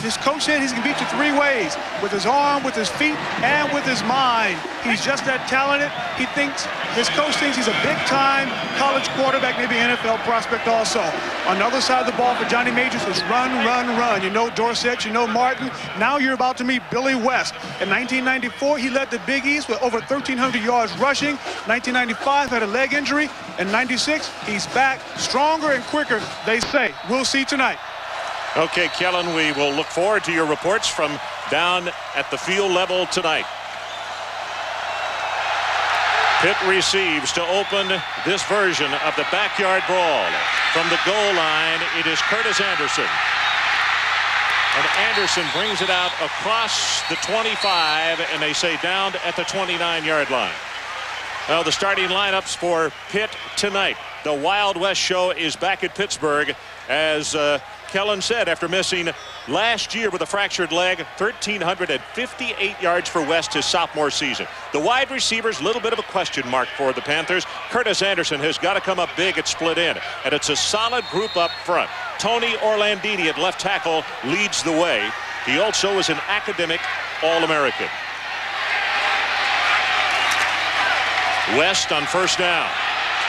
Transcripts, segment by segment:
his coach said he's going to beat you three ways, with his arm, with his feet, and with his mind. He's just that talented. He thinks, his coach thinks he's a big-time college quarterback, maybe NFL prospect also. On the other side of the ball for Johnny Majors was run, run, run. You know Dorsett, you know Martin. Now you're about to meet Billy West. In 1994, he led the Big East with over 1,300 yards rushing. 1995 had a leg injury. In 96, he's back stronger and quicker, they say. We'll see tonight. Okay, Kellen, we will look forward to your reports from down at the field level tonight. Pitt receives to open this version of the backyard brawl. From the goal line, it is Curtis Anderson. And Anderson brings it out across the 25, and they say down at the 29-yard line. Well, the starting lineups for Pitt tonight. The Wild West show is back at Pittsburgh as uh, Kellen said after missing last year with a fractured leg, 1,358 yards for West his sophomore season. The wide receivers, a little bit of a question mark for the Panthers. Curtis Anderson has got to come up big at split end, and it's a solid group up front. Tony Orlandini at left tackle leads the way. He also is an academic All-American. West on first down.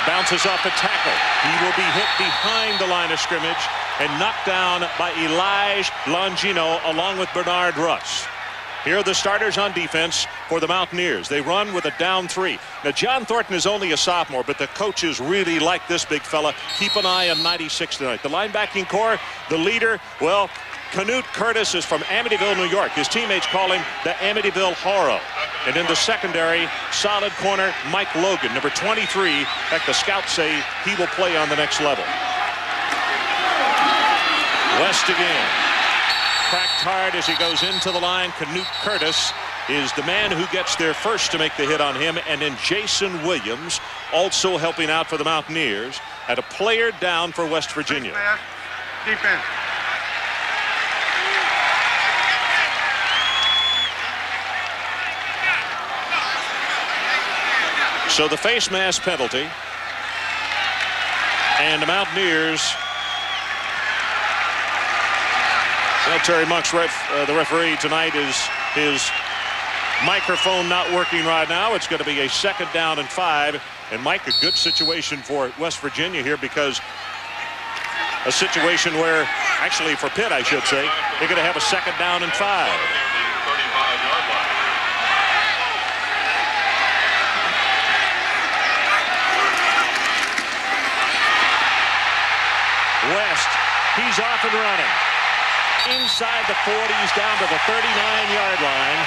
Bounces off a tackle. He will be hit behind the line of scrimmage and knocked down by Elijah Longino along with Bernard Russ. Here are the starters on defense for the Mountaineers. They run with a down three. Now, John Thornton is only a sophomore, but the coaches really like this big fella. Keep an eye on 96 tonight. The linebacking core, the leader, well, Canute Curtis is from Amityville, New York. His teammates call him the Amityville Horror. And in the secondary, solid corner, Mike Logan, number 23. In fact, the scouts say he will play on the next level. West again. Cracked hard as he goes into the line. Canute Curtis is the man who gets there first to make the hit on him. And then Jason Williams also helping out for the Mountaineers at a player down for West Virginia. Defense. So the face mask penalty. And the Mountaineers. Well, Terry Monk's ref, uh, the referee tonight is his microphone not working right now. It's going to be a second down and five. And Mike, a good situation for West Virginia here because a situation where, actually for Pitt, I should say, they're going to have a second down and five. West, he's off and running. Inside the 40s down to the 39-yard line.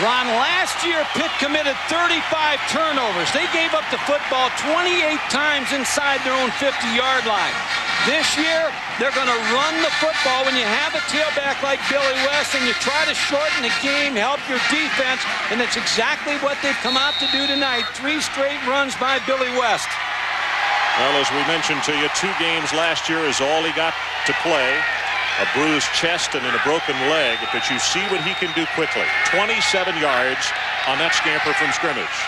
Ron, last year Pitt committed 35 turnovers. They gave up the football 28 times inside their own 50-yard line. This year, they're going to run the football when you have a tailback like Billy West and you try to shorten the game, help your defense, and that's exactly what they've come out to do tonight. Three straight runs by Billy West. Well, as we mentioned to you, two games last year is all he got to play. A bruised chest and then a broken leg, but you see what he can do quickly. 27 yards on that scamper from scrimmage.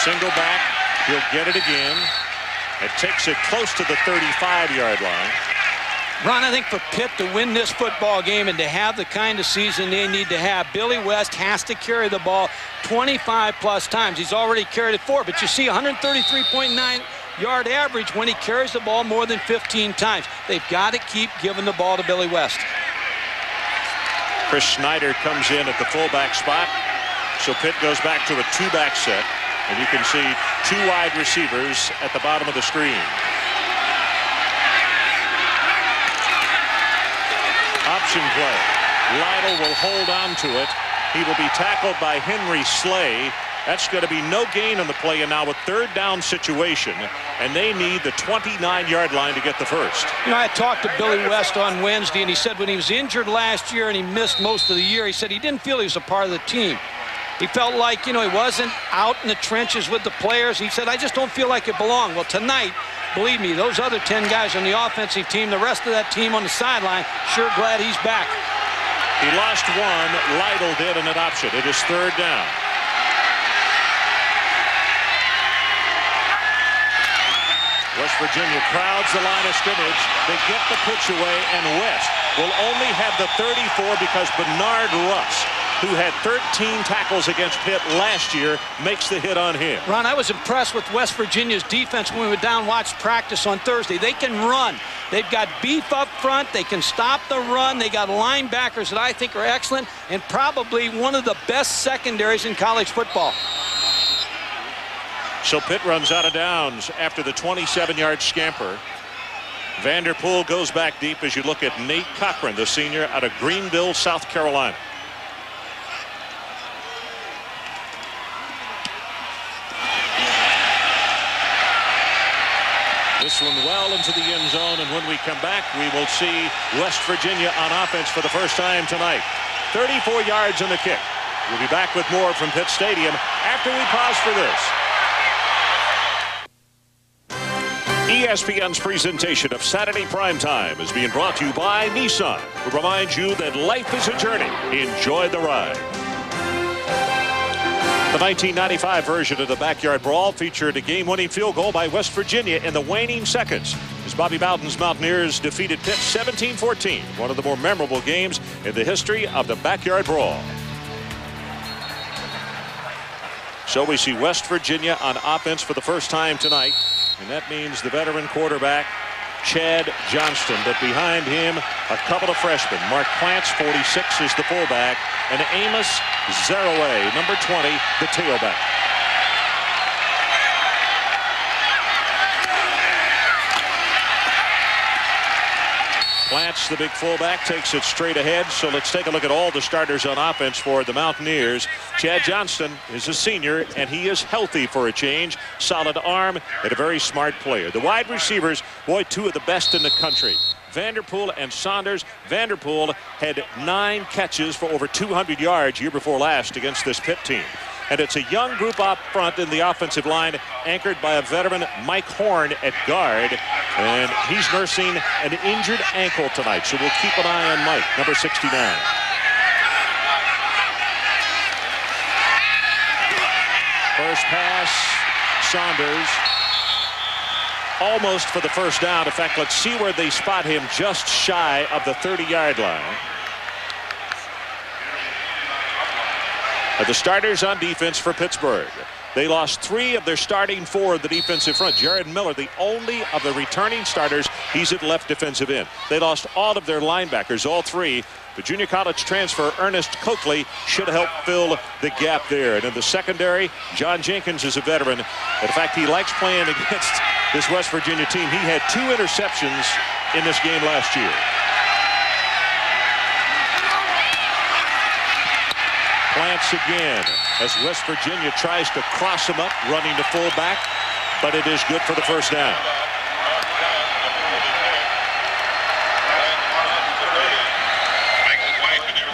Single back, he'll get it again. It takes it close to the 35-yard line. Ron, I think for Pitt to win this football game and to have the kind of season they need to have, Billy West has to carry the ball 25 plus times. He's already carried it four, but you see 133.9 yard average when he carries the ball more than 15 times. They've got to keep giving the ball to Billy West. Chris Snyder comes in at the fullback spot. So Pitt goes back to a two-back set. And you can see two wide receivers at the bottom of the screen. Option play. Lytle will hold on to it. He will be tackled by Henry Slay. That's going to be no gain on the play and now a third down situation and they need the 29-yard line to get the first. You know, I talked to Billy West on Wednesday and he said when he was injured last year and he missed most of the year, he said he didn't feel he was a part of the team. He felt like, you know, he wasn't out in the trenches with the players. He said, I just don't feel like it belonged. Well, tonight, believe me, those other 10 guys on the offensive team, the rest of that team on the sideline, sure glad he's back. He lost one. Lytle did an adoption. It is third down. West Virginia crowds the line of scrimmage. They get the pitch away, and West will only have the 34 because Bernard Russ who had 13 tackles against Pitt last year, makes the hit on him. Ron, I was impressed with West Virginia's defense when we were down watched practice on Thursday. They can run. They've got beef up front. They can stop the run. They got linebackers that I think are excellent and probably one of the best secondaries in college football. So Pitt runs out of downs after the 27-yard scamper. Vanderpool goes back deep as you look at Nate Cochran, the senior out of Greenville, South Carolina. This one well into the end zone, and when we come back, we will see West Virginia on offense for the first time tonight. 34 yards on the kick. We'll be back with more from Pitt Stadium after we pause for this. ESPN's presentation of Saturday Prime Time is being brought to you by Nissan, who reminds you that life is a journey. Enjoy the ride. The 1995 version of the Backyard Brawl featured a game-winning field goal by West Virginia in the waning seconds as Bobby Bowden's Mountaineers defeated Pitt 17-14, one of the more memorable games in the history of the Backyard Brawl. So we see West Virginia on offense for the first time tonight, and that means the veteran quarterback Chad Johnston, but behind him, a couple of freshmen. Mark Plants, 46, is the fullback, and Amos Zereoué, number 20, the tailback. Plants, the big fullback, takes it straight ahead. So let's take a look at all the starters on offense for the Mountaineers. Chad Johnston is a senior, and he is healthy for a change. Solid arm and a very smart player. The wide receivers, boy, two of the best in the country. Vanderpool and Saunders. Vanderpool had nine catches for over 200 yards year before last against this Pitt team. And it's a young group up front in the offensive line, anchored by a veteran, Mike Horn, at guard. And he's nursing an injured ankle tonight, so we'll keep an eye on Mike, number 69. First pass, Saunders. Almost for the first down. In fact, let's see where they spot him just shy of the 30-yard line. Uh, the starters on defense for Pittsburgh. They lost three of their starting four of the defensive front. Jared Miller, the only of the returning starters, he's at left defensive end. They lost all of their linebackers, all three. The junior college transfer, Ernest Coakley, should help fill the gap there. And in the secondary, John Jenkins is a veteran. In fact, he likes playing against this West Virginia team. He had two interceptions in this game last year. Plants again as West Virginia tries to cross him up, running to fullback, but it is good for the first down.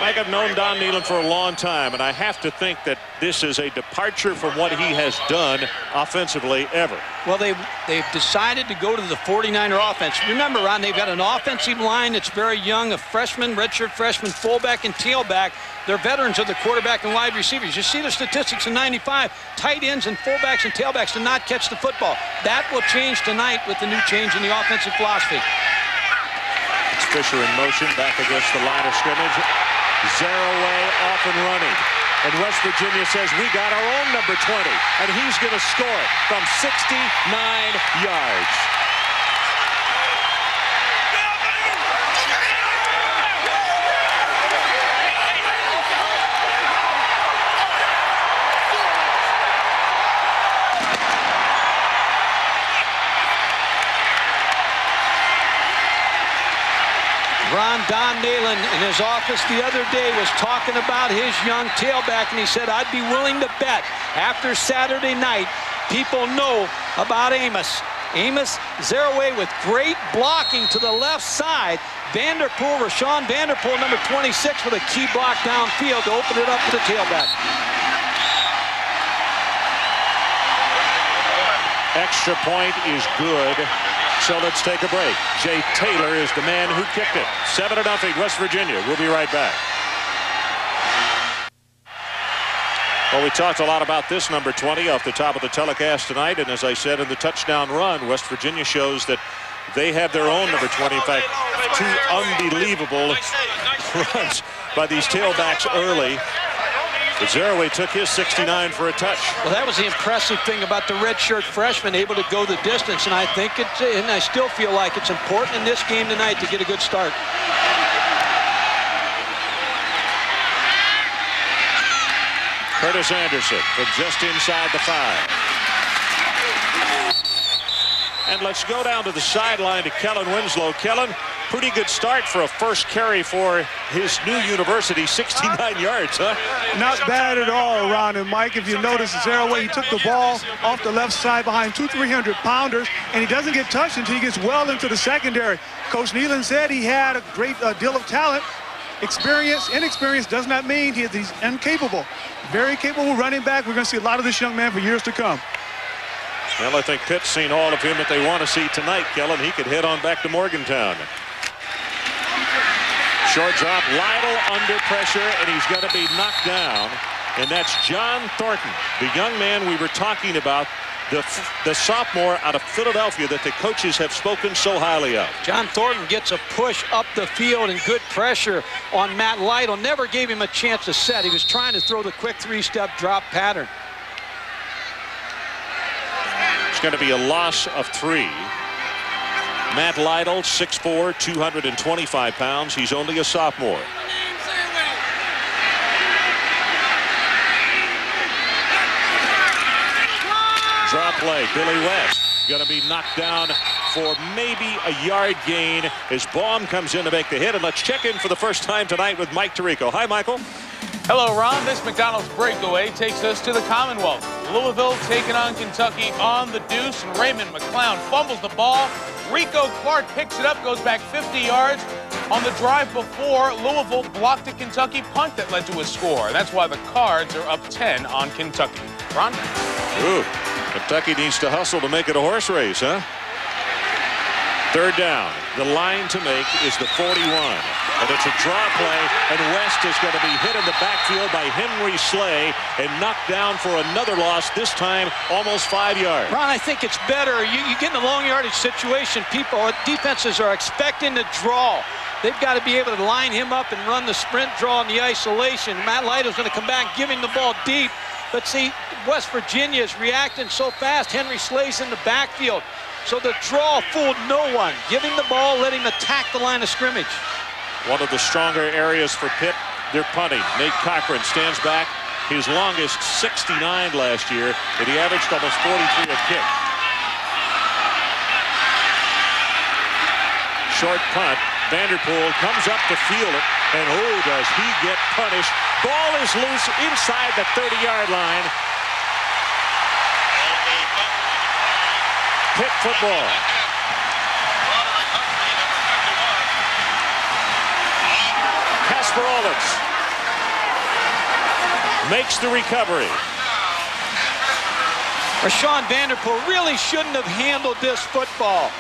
Mike, I've known Don Nehlen for a long time, and I have to think that this is a departure from what he has done offensively ever. Well, they've, they've decided to go to the 49er offense. Remember, Ron, they've got an offensive line that's very young, a freshman, redshirt freshman, fullback, and tailback. They're veterans of the quarterback and wide receivers. You see the statistics in 95, tight ends and fullbacks and tailbacks did not catch the football. That will change tonight with the new change in the offensive philosophy. Fisher in motion back against the line of scrimmage. Zereoué off and running. And West Virginia says, we got our own number 20. And he's going to score it from 69 yards. Don Nehlen in his office the other day was talking about his young tailback, and he said, I'd be willing to bet after Saturday night, people know about Amos. Amos Zereoué with great blocking to the left side. Vanderpool, Rashawn Vanderpool, number 26, with a key block downfield to open it up to the tailback. Extra point is good. So let's take a break. Jay Taylor is the man who kicked it. 7 0 West Virginia. We'll be right back. Well, we talked a lot about this number 20 off the top of the telecast tonight, and as I said in the touchdown run, West Virginia shows that they have their own number 20. In fact, two unbelievable runs by these tailbacks early. Zereoué took his 69 for a touch. Well, that was the impressive thing about the redshirt freshman, able to go the distance, and I think it's, and I still feel like it's important in this game tonight to get a good start. Curtis Anderson from just inside the five. And let's go down to the sideline to Kellen Winslow. Kellen, pretty good start for a first carry for his new university, 69 yards, huh? Not bad at all, Ron and Mike. If you notice, Zereoué, he took the ball off the left side behind two 300-pounders, and he doesn't get touched until he gets well into the secondary. Coach Nehlen said he had a great uh, deal of talent. Experience, inexperience does not mean he, he's incapable. Very capable running back. We're going to see a lot of this young man for years to come. Well, I think Pitt's seen all of him that they want to see tonight, Kellen. He could head on back to Morgantown. Short drop, Lytle under pressure, and he's going to be knocked down. And that's John Thornton, the young man we were talking about, the, the sophomore out of Philadelphia that the coaches have spoken so highly of. John Thornton gets a push up the field and good pressure on Matt Lytle. Never gave him a chance to set. He was trying to throw the quick three-step drop pattern. It's going to be a loss of three. Matt Lytle, 6'4", 225 pounds. He's only a sophomore. Draw play, Billy West going to be knocked down for maybe a yard gain as Baum comes in to make the hit. And let's check in for the first time tonight with Mike Tirico. Hi, Michael. Hello, Ron. This McDonald's breakaway takes us to the Commonwealth. Louisville taking on Kentucky on the deuce, and Raymond McClown fumbles the ball. Rico Clark picks it up, goes back 50 yards. On the drive before, Louisville blocked a Kentucky punt that led to a score. That's why the Cards are up 10 on Kentucky. Ron? Ooh, Kentucky needs to hustle to make it a horse race, huh? Third down. The line to make is the 41. And it's a draw play, and West is going to be hit in the backfield by Henry Slay and knocked down for another loss, this time almost five yards. Ron, I think it's better. You, you get in a long yardage situation, people, defenses are expecting to draw. They've got to be able to line him up and run the sprint draw in the isolation. Matt Lytle's going to come back, giving the ball deep. But see, West Virginia is reacting so fast. Henry Slay's in the backfield. So the draw fooled no one. Him the ball, let him attack the line of scrimmage. One of the stronger areas for Pitt, they're punting. Nate Cochran stands back. His longest 69 last year, and he averaged almost 43 a kick. Short punt. Vanderpool comes up to field it, and oh, does he get punished. Ball is loose inside the 30-yard line. Pitt football. Kasparovitz makes the recovery. Rashawn Vanderpool really shouldn't have handled this football.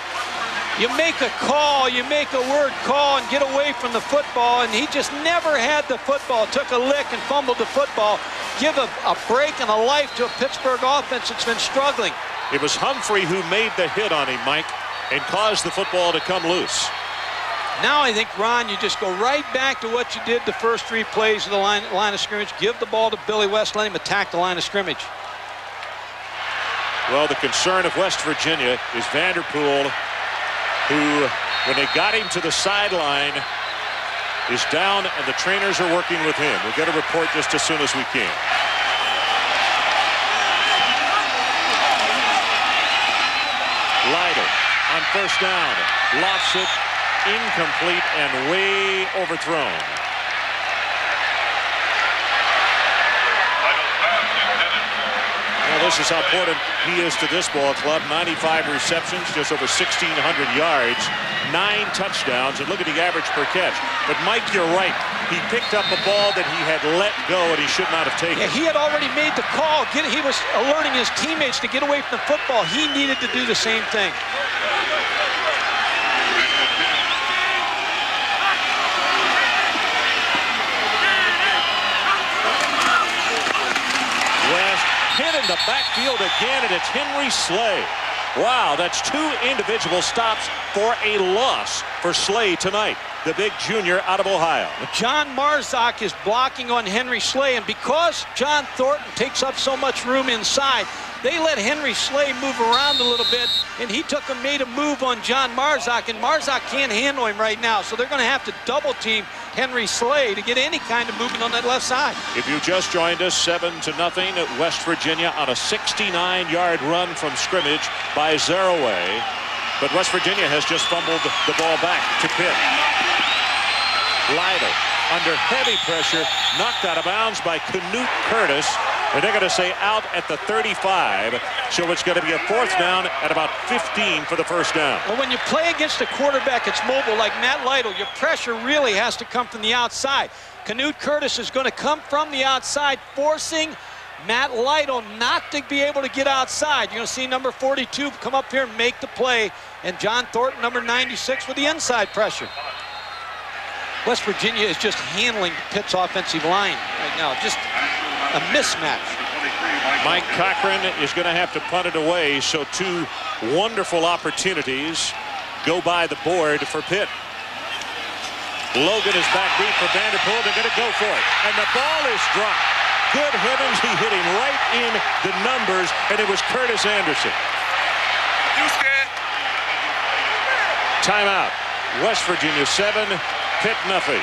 You make a call, you make a word call and get away from the football, and he just never had the football. Took a lick and fumbled the football. Give a, a break and a life to a Pittsburgh offense that's been struggling. It was Humphrey who made the hit on him, Mike, and caused the football to come loose. Now I think, Ron, you just go right back to what you did the first three plays of the line, line of scrimmage. Give the ball to Billy West, let him attack the line of scrimmage. Well, the concern of West Virginia is Vanderpool, who, when they got him to the sideline, is down, and the trainers are working with him. We'll get a report just as soon as we can. Lytle on first down, lofts it incomplete and way overthrown. Now this is how important he is to this ball club. 95 receptions, just over 1,600 yards, nine touchdowns, and look at the average per catch. But Mike, you're right. He picked up a ball that he had let go and he should not have taken. Yeah, he had already made the call. He was alerting his teammates to get away from the football. He needed to do the same thing. In the backfield again, and it's Henry Slay. Wow, that's two individual stops for a loss for Slay tonight, the big junior out of Ohio. John Marzak is blocking on Henry Slay, and because John Thornton takes up so much room inside, they let Henry Slay move around a little bit, and he took and made a move on John Marzak, and Marzak can't handle him right now, so they're going to have to double team Henry Slay to get any kind of movement on that left side. If you just joined us, 7 to nothing, at West Virginia on a 69-yard run from scrimmage by Zereoué. But West Virginia has just fumbled the ball back to Pitt. Lytle under heavy pressure, knocked out of bounds by Canute Curtis. And they're going to say out at the 35. So it's going to be a fourth down at about 15 for the first down. Well, when you play against a quarterback that's mobile like Matt Lytle, your pressure really has to come from the outside. Canute Curtis is going to come from the outside, forcing Matt Lytle not to be able to get outside. You're going to see number 42 come up here and make the play, and John Thornton, number 96, with the inside pressure. West Virginia is just handling Pitt's offensive line right now. Just a mismatch. Mike Cochran is going to have to punt it away, so two wonderful opportunities go by the board for Pitt. Logan is back deep for Vanderpool. They're going to go for it. And the ball is dropped. Good heavens, he hit him right in the numbers, and it was Curtis Anderson. Timeout. West Virginia 7, Pitt nothing.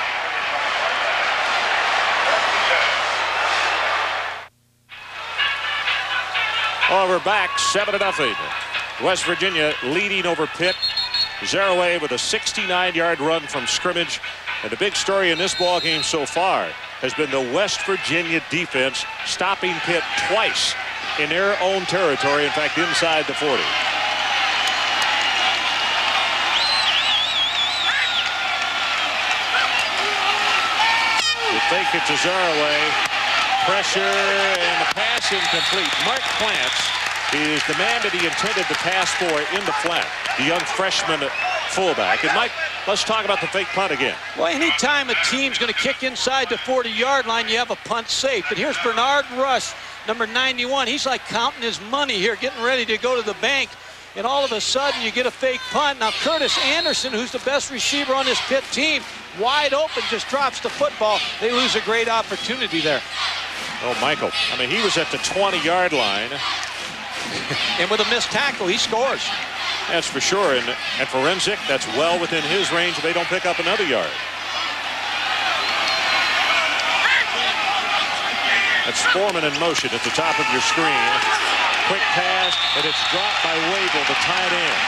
Oh, we're back 7 to nothing. West Virginia leading over Pitt. Zereoué with a 69-yard run from scrimmage. And the big story in this ball game so far has been the West Virginia defense stopping Pitt twice in their own territory, in fact, inside the 40. fake it to Zereoué. Pressure and the pass incomplete. Mark Plants is the man that he intended to pass for in the flat. The young freshman fullback. And Mike, let's talk about the fake punt again. Well, anytime a team's going to kick inside the 40-yard line, you have a punt safe. But here's Bernard Rush, number 91. He's like counting his money here, getting ready to go to the bank. And all of a sudden, you get a fake punt. Now, Curtis Anderson, who's the best receiver on this Pitt team, wide open, just drops the football. They lose a great opportunity there. Oh, Michael. I mean, he was at the 20-yard line. and with a missed tackle, he scores. That's for sure. And, and Forensic, that's well within his range if they don't pick up another yard. That's Foreman in motion at the top of your screen. Quick pass, and it's dropped by Wavell, the tight end.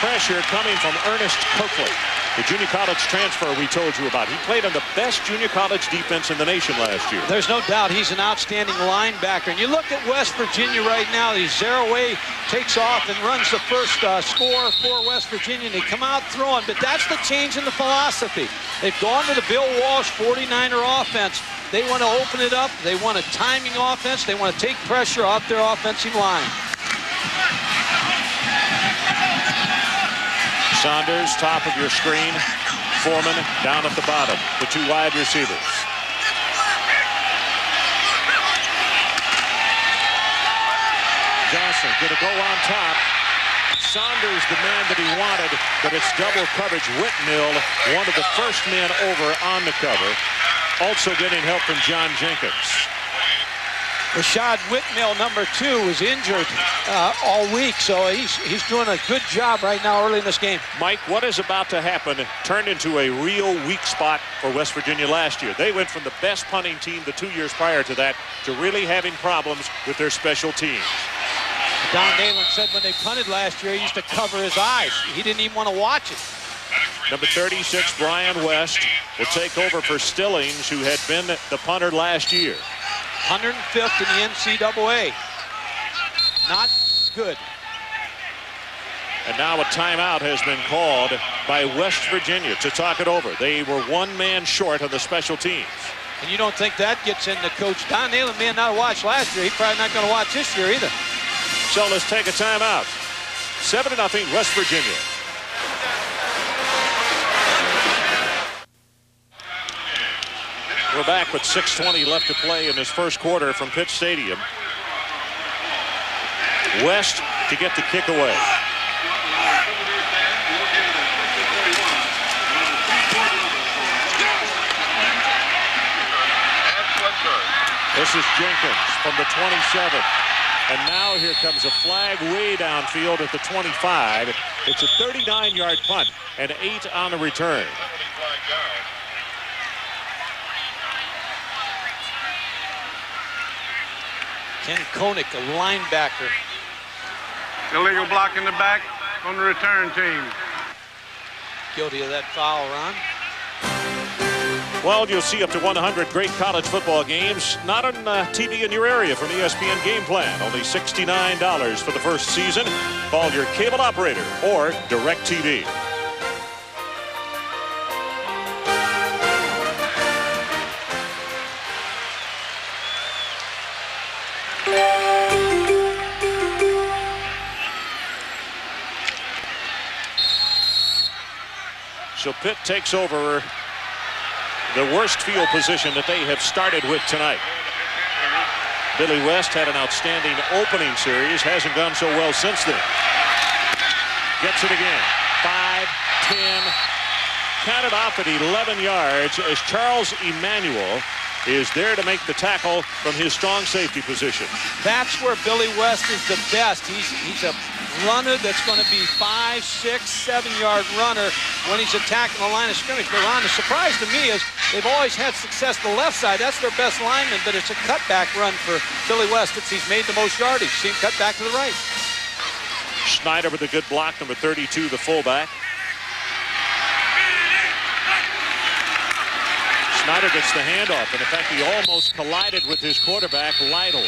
Pressure coming from Ernest Coakley. The junior college transfer we told you about. He played on the best junior college defense in the nation last year. There's no doubt he's an outstanding linebacker. And you look at West Virginia right now, the Zereoué takes off and runs the first uh, score for West Virginia. And they come out throwing, but that's the change in the philosophy. They've gone to the Bill Walsh 49er offense. They want to open it up. They want a timing offense. They want to take pressure off their offensive line. Saunders, top of your screen. Foreman down at the bottom. The two wide receivers. Johnson going to go on top. Saunders the man that he wanted, but it's double coverage. Whitmill, one of the first men over on the cover. Also getting help from John Jenkins. Rashad Whitmill, number two, was injured uh, all week, so he's he's doing a good job right now early in this game. Mike, what is about to happen turned into a real weak spot for West Virginia last year. They went from the best punting team the two years prior to that to really having problems with their special teams. Don Nehlen said when they punted last year, he used to cover his eyes. He didn't even want to watch it. Number 36, Brian West, will take over for Stillings, who had been the punter last year. 105th in the NCAA. Not good. And now a timeout has been called by West Virginia to talk it over. They were one man short of the special teams. And you don't think that gets into Coach Don Nehlen may not watch last year. He's probably not going to watch this year either. So let's take a timeout. 7 to nothing, West Virginia. We're back with 6.20 left to play in this first quarter from Pitt Stadium. West to get the kick away. This is Jenkins from the 27. And now here comes a flag way downfield at the 25. It's a 39-yard punt and eight on the return. Ken Koenig, a linebacker. Illegal block in the back on the return team. Guilty of that foul, Ron. Well, you'll see up to 100 great college football games, not on uh, TV in your area from ESPN Game Plan. Only $69 for the first season. Call your cable operator or DirecTV. So Pitt takes over the worst field position that they have started with tonight. Billy West had an outstanding opening series, hasn't gone so well since then. Gets it again. Five, ten, counted off at 11 yards as Charles Emmanuel is there to make the tackle from his strong safety position. That's where Billy West is the best. He's he's a runner that's going to be five, six, seven-yard runner when he's attacking the line of scrimmage. But Ron, the surprise to me is they've always had success the left side. That's their best lineman, but it's a cutback run for Billy West. It's, he's made the most yardage. See him cut back to the right. Schneider with a good block, number 32, the fullback. Schneider gets the handoff, and in fact, he almost collided with his quarterback, Lytle.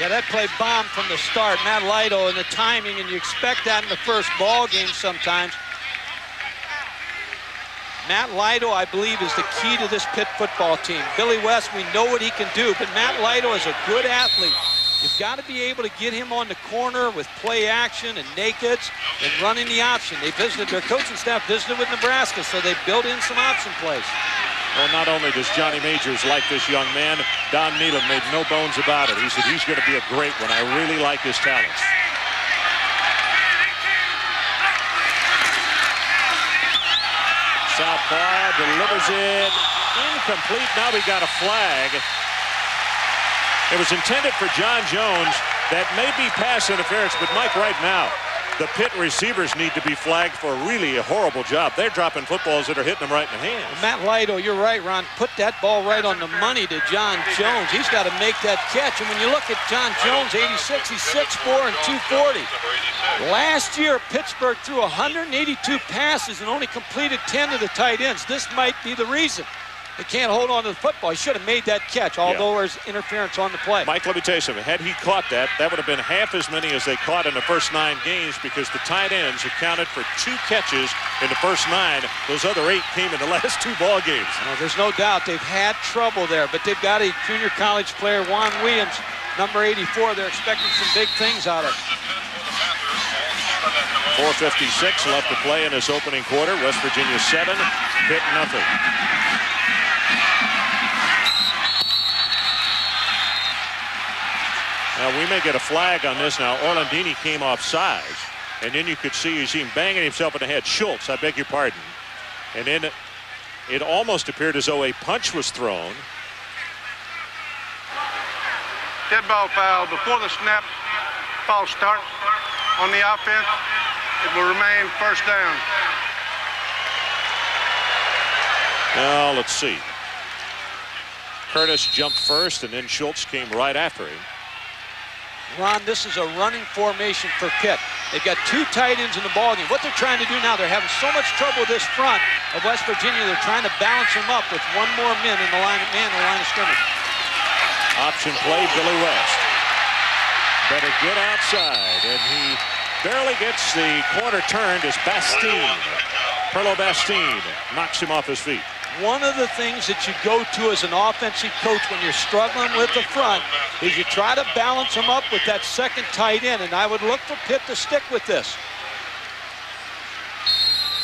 Yeah, that play bombed from the start. Matt Lytle and the timing, and you expect that in the first ball game sometimes. Matt Lytle, I believe, is the key to this Pitt football team. Billy West, we know what he can do, but Matt Lytle is a good athlete. You've got to be able to get him on the corner with play action and nakeds and running the option. They visited, their coaching staff visited with Nebraska, so they built in some option plays. Well, not only does Johnny Majors like this young man, Don Nehlen made no bones about it. He said he's going to be a great one. I really like his talents. Southpaw delivers it. Incomplete. Now we got a flag. It was intended for John Jones. That may be pass interference, but Mike, right now, the pit receivers need to be flagged for really a horrible job. They're dropping footballs that are hitting them right in the hands. Matt Lytle, you're right, Ron. Put that ball right on the money to John Jones. He's got to make that catch. And when you look at John Jones, 86, he's 6'4 and 240. Last year, Pittsburgh threw 182 passes and only completed 10 to the tight ends. This might be the reason. They can't hold on to the football. He should have made that catch, although yeah. there's interference on the play. Mike, let me tell you something. Had he caught that, that would have been half as many as they caught in the first nine games because the tight ends accounted for two catches in the first nine. Those other eight came in the last two ball games. Well, there's no doubt they've had trouble there, but they've got a junior college player, Juan Williams, number 84. They're expecting some big things out of him. 4.56 left to play in this opening quarter. West Virginia 7, Pitt nothing. Now, we may get a flag on this now. Orlandini came off sides. And then you could see, you see him banging himself in the head. Schultz, I beg your pardon. And then it, it almost appeared as though a punch was thrown. Dead ball foul before the snap. false start on the offense. It will remain first down. Now, let's see. Curtis jumped first, and then Schultz came right after him. Ron, this is a running formation for Pitt. They've got two tight ends in the ballgame. What they're trying to do now, they're having so much trouble with this front of West Virginia, they're trying to balance them up with one more man in the line, man in the line of scrimmage. Option play, Billy West. Better get outside, and he barely gets the corner turned as Bastine, Perlo Bastine, knocks him off his feet. One of the things that you go to as an offensive coach when you're struggling with the front is you try to balance them up with that second tight end, and I would look for Pitt to stick with this.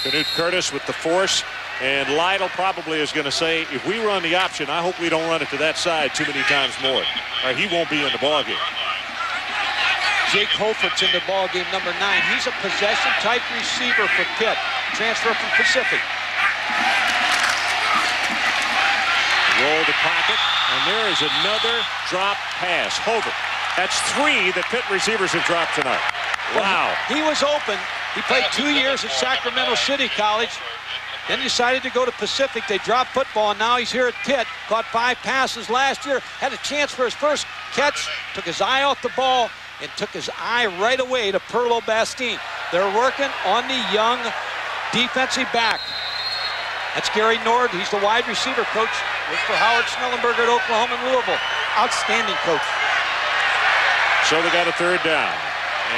Canute Curtis with the force, and Lytle probably is going to say, if we run the option, I hope we don't run it to that side too many times more, or he won't be in the ballgame. Jake Holford's in the ball game, number nine. He's a possession-type receiver for Pitt. Transfer from Pacific. Roll the pocket, and there is another drop pass. Hover. That's three that Pitt receivers have dropped tonight. Wow. He was open. He played two years at Sacramento City College. Then decided to go to Pacific. They dropped football, and now he's here at Pitt. Caught five passes last year. Had a chance for his first catch. Took his eye off the ball and took his eye right away to Perlo Bastine. They're working on the young defensive back. That's Gary Nord. He's the wide receiver coach. For Howard Schnellenberger at Oklahoma and Louisville. Outstanding coach. So they got a third down.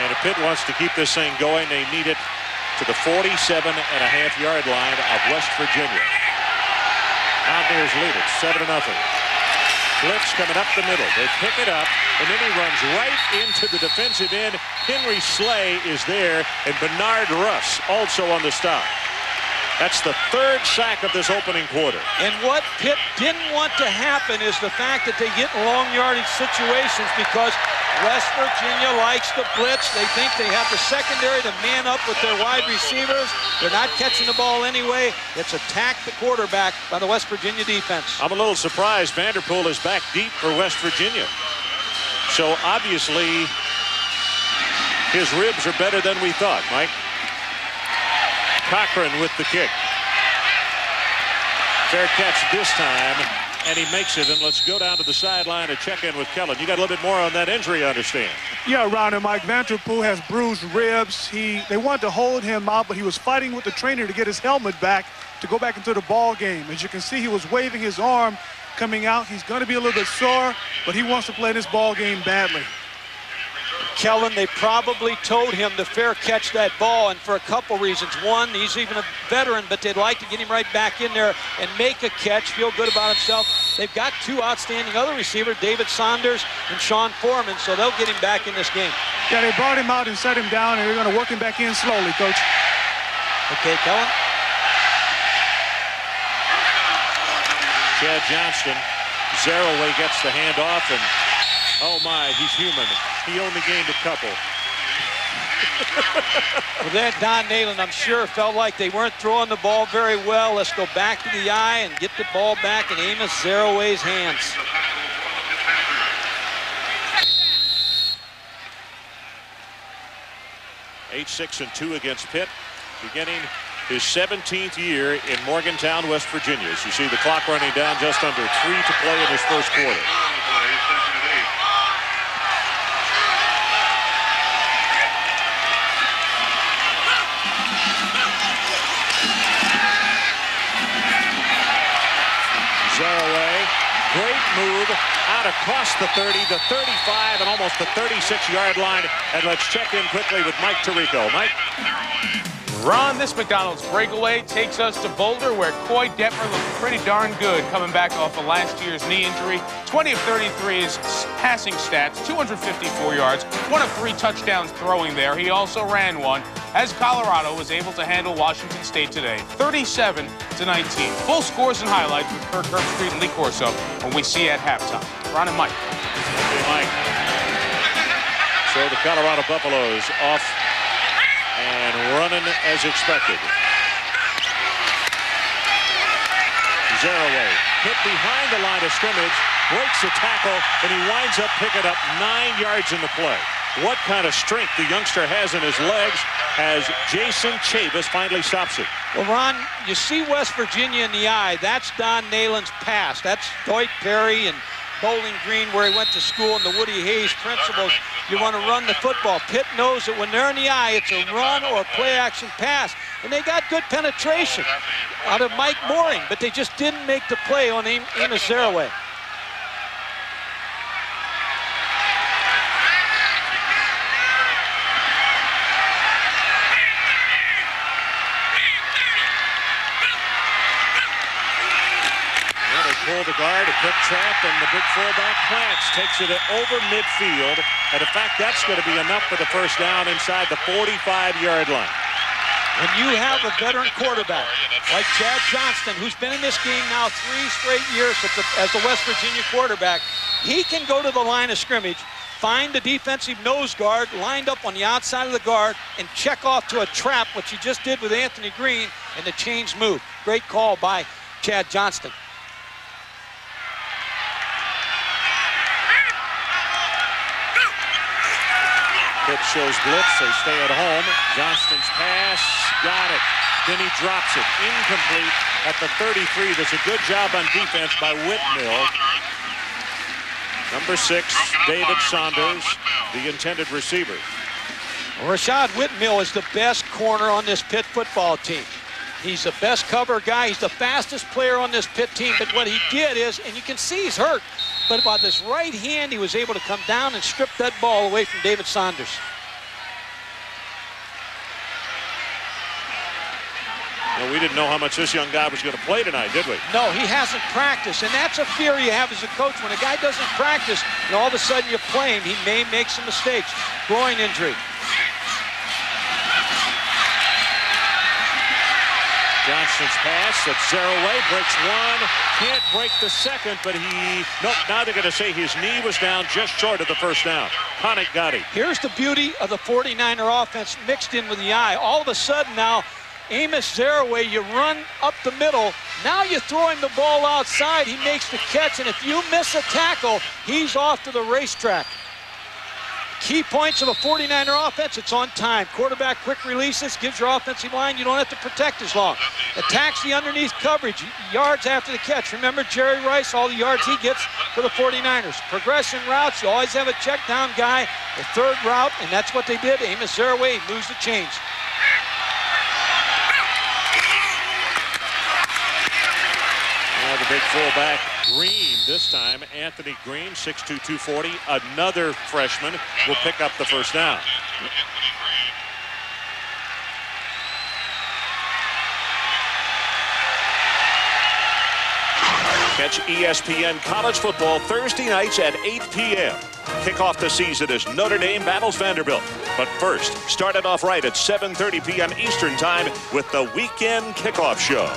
And if Pitt wants to keep this thing going, they need it to the 47 and a half yard line of West Virginia. Mountaineers lead it 7 0. Blitz coming up the middle. They pick it up, and then he runs right into the defensive end. Henry Slay is there, and Bernard Russ also on the stop. That's the third sack of this opening quarter. And what Pitt didn't want to happen is the fact that they get in long yardage situations because West Virginia likes the blitz. They think they have the secondary to man up with their wide receivers. They're not catching the ball anyway. It's attack the quarterback by the West Virginia defense. I'm a little surprised Vanderpool is back deep for West Virginia. So obviously his ribs are better than we thought, Mike. Cochran with the kick. Fair catch this time, and he makes it. And let's go down to the sideline to check in with Kellen. You got a little bit more on that injury, I understand. Yeah, Ron and Mike Vanderpool has bruised ribs. He They wanted to hold him out, but he was fighting with the trainer to get his helmet back to go back into the ball game. As you can see, he was waving his arm coming out. He's going to be a little bit sore, but he wants to play this ball game badly. Kellen, they probably told him to fair catch that ball, and for a couple reasons. One, he's even a veteran, but they'd like to get him right back in there and make a catch, feel good about himself. They've got two outstanding other receivers, David Saunders and Sean Foreman, so they'll get him back in this game. Yeah, they brought him out and set him down, and they're going to work him back in slowly, Coach. Okay, Kellen. Chad Johnston, Zereoué gets the handoff, and oh my, he's human. He only gained a couple. well, then Don Nehlen, I'm sure, felt like they weren't throwing the ball very well. Let's go back to the eye and get the ball back in Amos Zereoué's hands. Eight, six, and two against Pitt, beginning his 17th year in Morgantown, West Virginia. As you see the clock running down just under three to play in his first quarter. Move out across the 30, the 35, and almost the 36-yard line. And let's check in quickly with Mike Tirico. Mike? Ron, this McDonald's breakaway takes us to Boulder, where Koy Detmer looked pretty darn good coming back off of last year's knee injury. 20 of 33 is passing stats, 254 yards, one of three touchdowns throwing there. He also ran one as Colorado was able to handle Washington State today, 37 to 19. Full scores and highlights with Kirk Herbstreit and Lee Corso when we see at halftime. Ron and Mike. Mike. So the Colorado Buffaloes off and running as expected. Zereoué hit behind the line of scrimmage, breaks the tackle, and he winds up picking up nine yards in the play. What kind of strength the youngster has in his legs as Jason Chavis finally stops it. Well, Ron, you see West Virginia in the eye. That's Don Nehlen's past. That's Doyt Perry and Bowling Green where he went to school and the Woody Hayes principles. You want to run the football. Pitt knows that when they're in the eye, it's a run or a play action pass. And they got good penetration out of Mike Mooring, but they just didn't make the play on Amos Zereoué. The guard, a quick trap, and the big fullback plants, takes it over midfield. And in fact, that's going to be enough for the first down inside the 45-yard line. When you have a veteran quarterback like Chad Johnston, who's been in this game now three straight years as the West Virginia quarterback, he can go to the line of scrimmage find the defensive nose guard lined up on the outside of the guard and check off to a trap, which he just did with Anthony Green, and the change move. Great call by Chad Johnston. Pitt shows blitz. They stay at home. Johnston's pass. Got it. Then he drops it. Incomplete at the 33. That's a good job on defense by Whitmill. Number six, David Saunders, the intended receiver. Rashad Whitmill is the best corner on this Pitt football team. He's the best cover guy. He's the fastest player on this Pitt team. But what he did is, and you can see he's hurt, but by this right hand, he was able to come down and strip that ball away from David Saunders. Well, we didn't know how much this young guy was going to play tonight, did we? No, he hasn't practiced, and that's a fear you have as a coach. When a guy doesn't practice, and all of a sudden you play him, he may make some mistakes. Groin injury. Pass at Zereoué breaks one, can't break the second, but he, nope, now they're going to say his knee was down just short of the first down. Connick got him. Here's the beauty of the 49er offense mixed in with the I. All of a sudden now, Amos Zereoué, you run up the middle. Now you're throwing the ball outside. He makes the catch, and if you miss a tackle, he's off to the racetrack. Key points of a 49er offense, it's on time. Quarterback quick releases, gives your offensive line, you don't have to protect as long. Attacks the underneath coverage, yards after the catch. Remember Jerry Rice, all the yards he gets for the 49ers. Progression routes, you always have a check down guy, the third route, and that's what they did. Amos Zereoué moves the change. Big fullback, Green this time. Anthony Green, 6'2", 240. Another freshman will pick up the first down. Catch ESPN College Football Thursday nights at 8 p.m. Kick off the season as Notre Dame battles Vanderbilt. But first, start it off right at 7.30 p.m. Eastern Time with the Weekend Kickoff Show.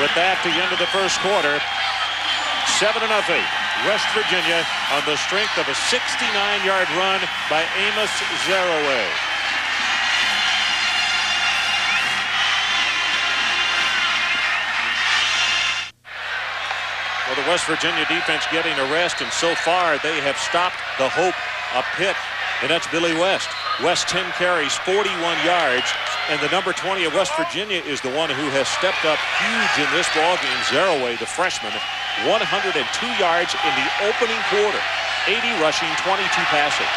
With that, the end of the first quarter, 7 0 West Virginia on the strength of a 69-yard run by Amos Zereoué. Well, the West Virginia defense getting a rest, and so far they have stopped the hope of Pitt, and that's Billy West. West 10 carries, 41 yards, and the number 20 of West Virginia is the one who has stepped up huge in this ballgame. Zereoué, the freshman, 102 yards in the opening quarter. 80 rushing, 22 passing.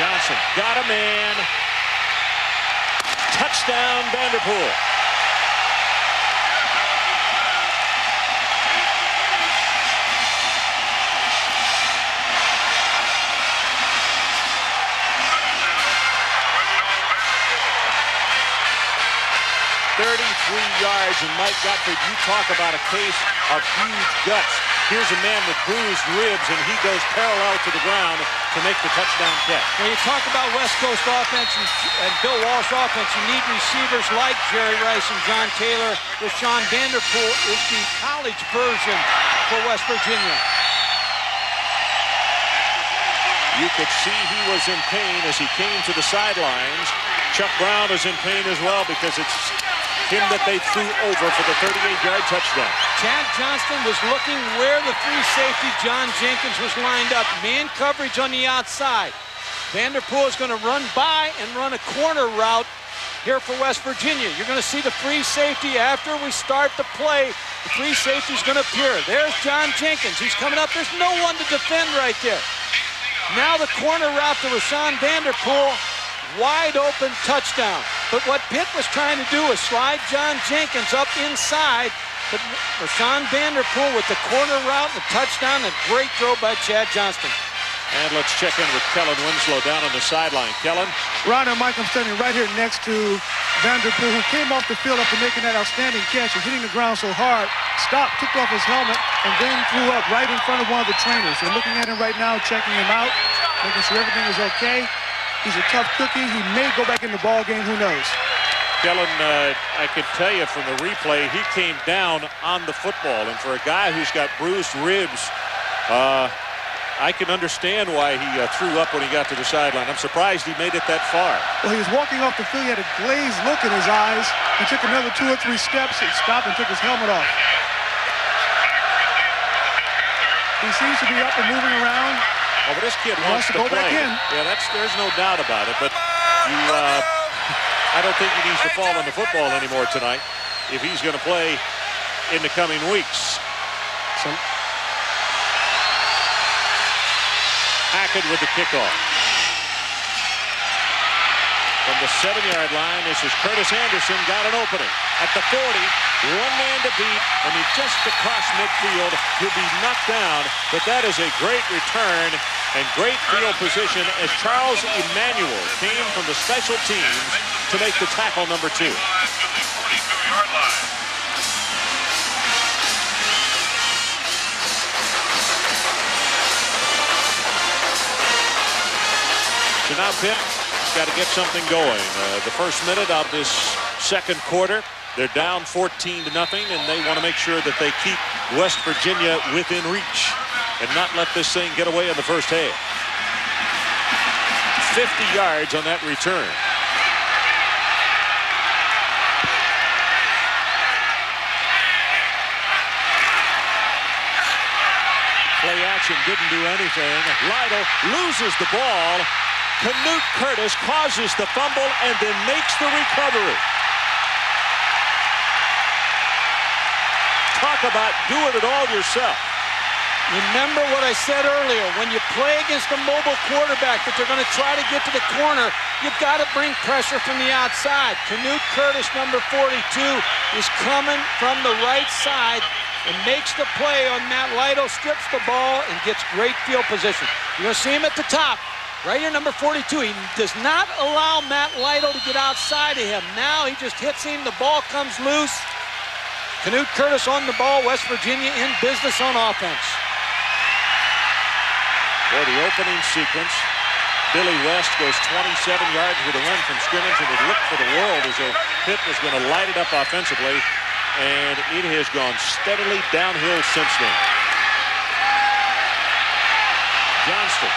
Johnston got a man. Touchdown Vanderpool. 33 yards. And Mike Gottfried, you talk about a case of huge guts. Here's a man with bruised ribs, and he goes parallel to the ground to make the touchdown catch. When you talk about West Coast offense and, and Bill Walsh offense, you need receivers like Jerry Rice and John Taylor. Rashawn Vanderpool is the college version for West Virginia. You could see he was in pain as he came to the sidelines. Chuck Brown is in pain as well because it's him that they threw over for the 38-yard touchdown. Chad Johnston was looking where the free safety John Jenkins was lined up. Man coverage on the outside. Vanderpool is going to run by and run a corner route here for West Virginia. You're going to see the free safety after we start the play. The free safety is going to appear. There's John Jenkins. He's coming up. There's no one to defend right there. Now the corner route to Rashawn Vanderpool. Wide open touchdown. But what Pitt was trying to do was slide John Jenkins up inside. But Rashawn Vanderpool with the corner route and the touchdown, a great throw by Chad Johnston. And let's check in with Kellen Winslow down on the sideline. Kellen? Ron and Mike, I'm standing right here next to Vanderpool, who came off the field after making that outstanding catch and hitting the ground so hard, stopped, took off his helmet, and then threw up right in front of one of the trainers. We're looking at him right now, checking him out, making sure everything is okay. He's a tough cookie. He may go back in the ball game. Who knows? Kellen, uh, I can tell you from the replay, he came down on the football. And for a guy who's got bruised ribs, uh, I can understand why he uh, threw up when he got to the sideline. I'm surprised he made it that far. Well, he was walking off the field. He had a glazed look in his eyes. He took another two or three steps and stopped and took his helmet off. He seems to be up and moving around. Oh, but this kid He wants, wants to go play. back in. Yeah, that's there's no doubt about it. But you, uh, I don't think he needs to fall on the football anymore tonight if he's going to play in the coming weeks. So, Hackett with the kickoff. From the seven-yard line, this is Curtis Anderson, got an opening. At the 40, one man to beat, and he just across midfield. He'll be knocked down, but that is a great return and great field position as Charles Emanuel came from the special teams to make the tackle number two. Now Pitt got to get something going. Uh, the first minute of this second quarter, they're down 14 to nothing, and they want to make sure that they keep West Virginia within reach and not let this thing get away in the first half. 50 yards on that return. Play action didn't do anything. Lytle loses the ball. Canute Curtis causes the fumble and then makes the recovery. Talk about doing it all yourself. Remember what I said earlier. When you play against a mobile quarterback that they're going to try to get to the corner, you've got to bring pressure from the outside. Canute Curtis, number 42, is coming from the right side and makes the play on Matt Lytle, strips the ball, and gets great field position. You're going to see him at the top. Right here, number 42. He does not allow Matt Lytle to get outside of him. Now he just hits him. The ball comes loose. Canute Curtis on the ball. West Virginia in business on offense. For the opening sequence, Billy West goes 27 yards with a run from scrimmage, and it looked for the world as though Pitt was going to light it up offensively, and it has gone steadily downhill since then. Johnston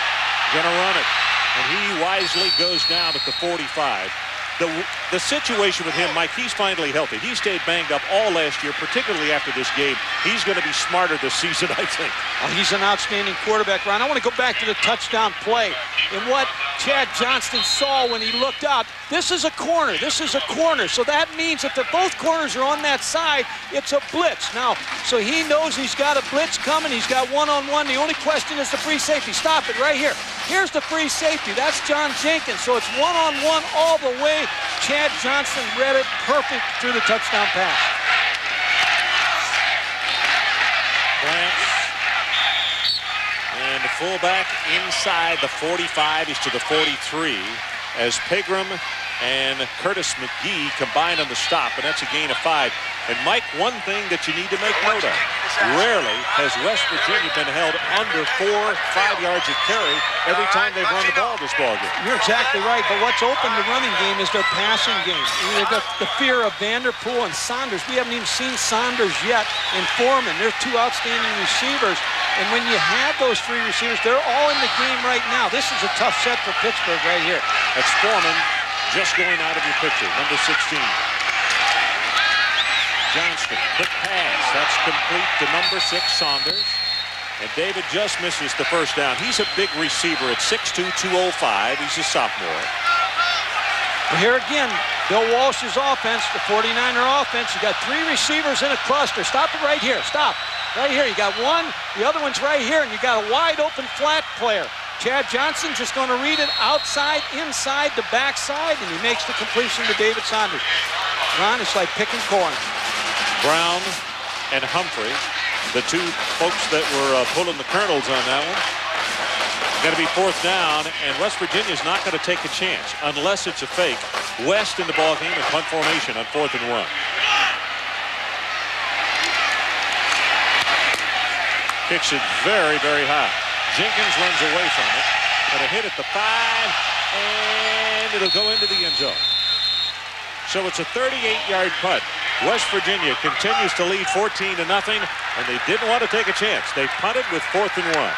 going to run it, and he wisely goes down at the 45. The, the situation with him, Mike, he's finally healthy. He stayed banged up all last year, particularly after this game. He's going to be smarter this season, I think. Oh, he's an outstanding quarterback, Ron. I want to go back to the touchdown play and what Chad Johnston saw when he looked up. This is a corner. This is a corner. So that means if the both corners are on that side, it's a blitz. Now, so he knows he's got a blitz coming. He's got one-on-one. The only question is the free safety. Stop it right here. Here's the free safety. That's John Jenkins. So it's one-on-one all the way. Chad Johnston read it perfect through the touchdown pass. Branch. And the fullback inside the 45. is to the 43 as Pegram and Curtis McGee combined on the stop, and that's a gain of five. And Mike, one thing that you need to make note of, rarely has West Virginia been held under four, five yards of carry every time they've run the ball this ball game. You're exactly right, but what's open the running game is their passing game. Got the fear of Vanderpool and Saunders. We haven't even seen Saunders yet and Foreman. They're two outstanding receivers. And when you have those three receivers, they're all in the game right now. This is a tough set for Pittsburgh right here. That's Foreman just going out of your picture, number 16. Johnston, quick pass. That's complete to number six, Saunders. And David just misses the first down. He's a big receiver at 6'2", 205. He's a sophomore. Here again, Bill Walsh's offense, the 49er offense. You got three receivers in a cluster. Stop it right here. Stop. Right here. You got one. The other one's right here. And you got a wide open flat player. Chad Johnston just going to read it outside, inside, the backside, and he makes the completion to David Saunders. Ron, it's like picking corn. Brown and Humphrey, the two folks that were uh, pulling the kernels on that one. Going to be fourth down, and West Virginia's not going to take a chance unless it's a fake. West in the ball game and punt formation on fourth and one. Kicks it very, very high. Jenkins runs away from it, but a hit at the five, And it'll go into the end zone. So it's a 38-yard punt. West Virginia continues to lead 14 to nothing, and they didn't want to take a chance. They punted with fourth and one.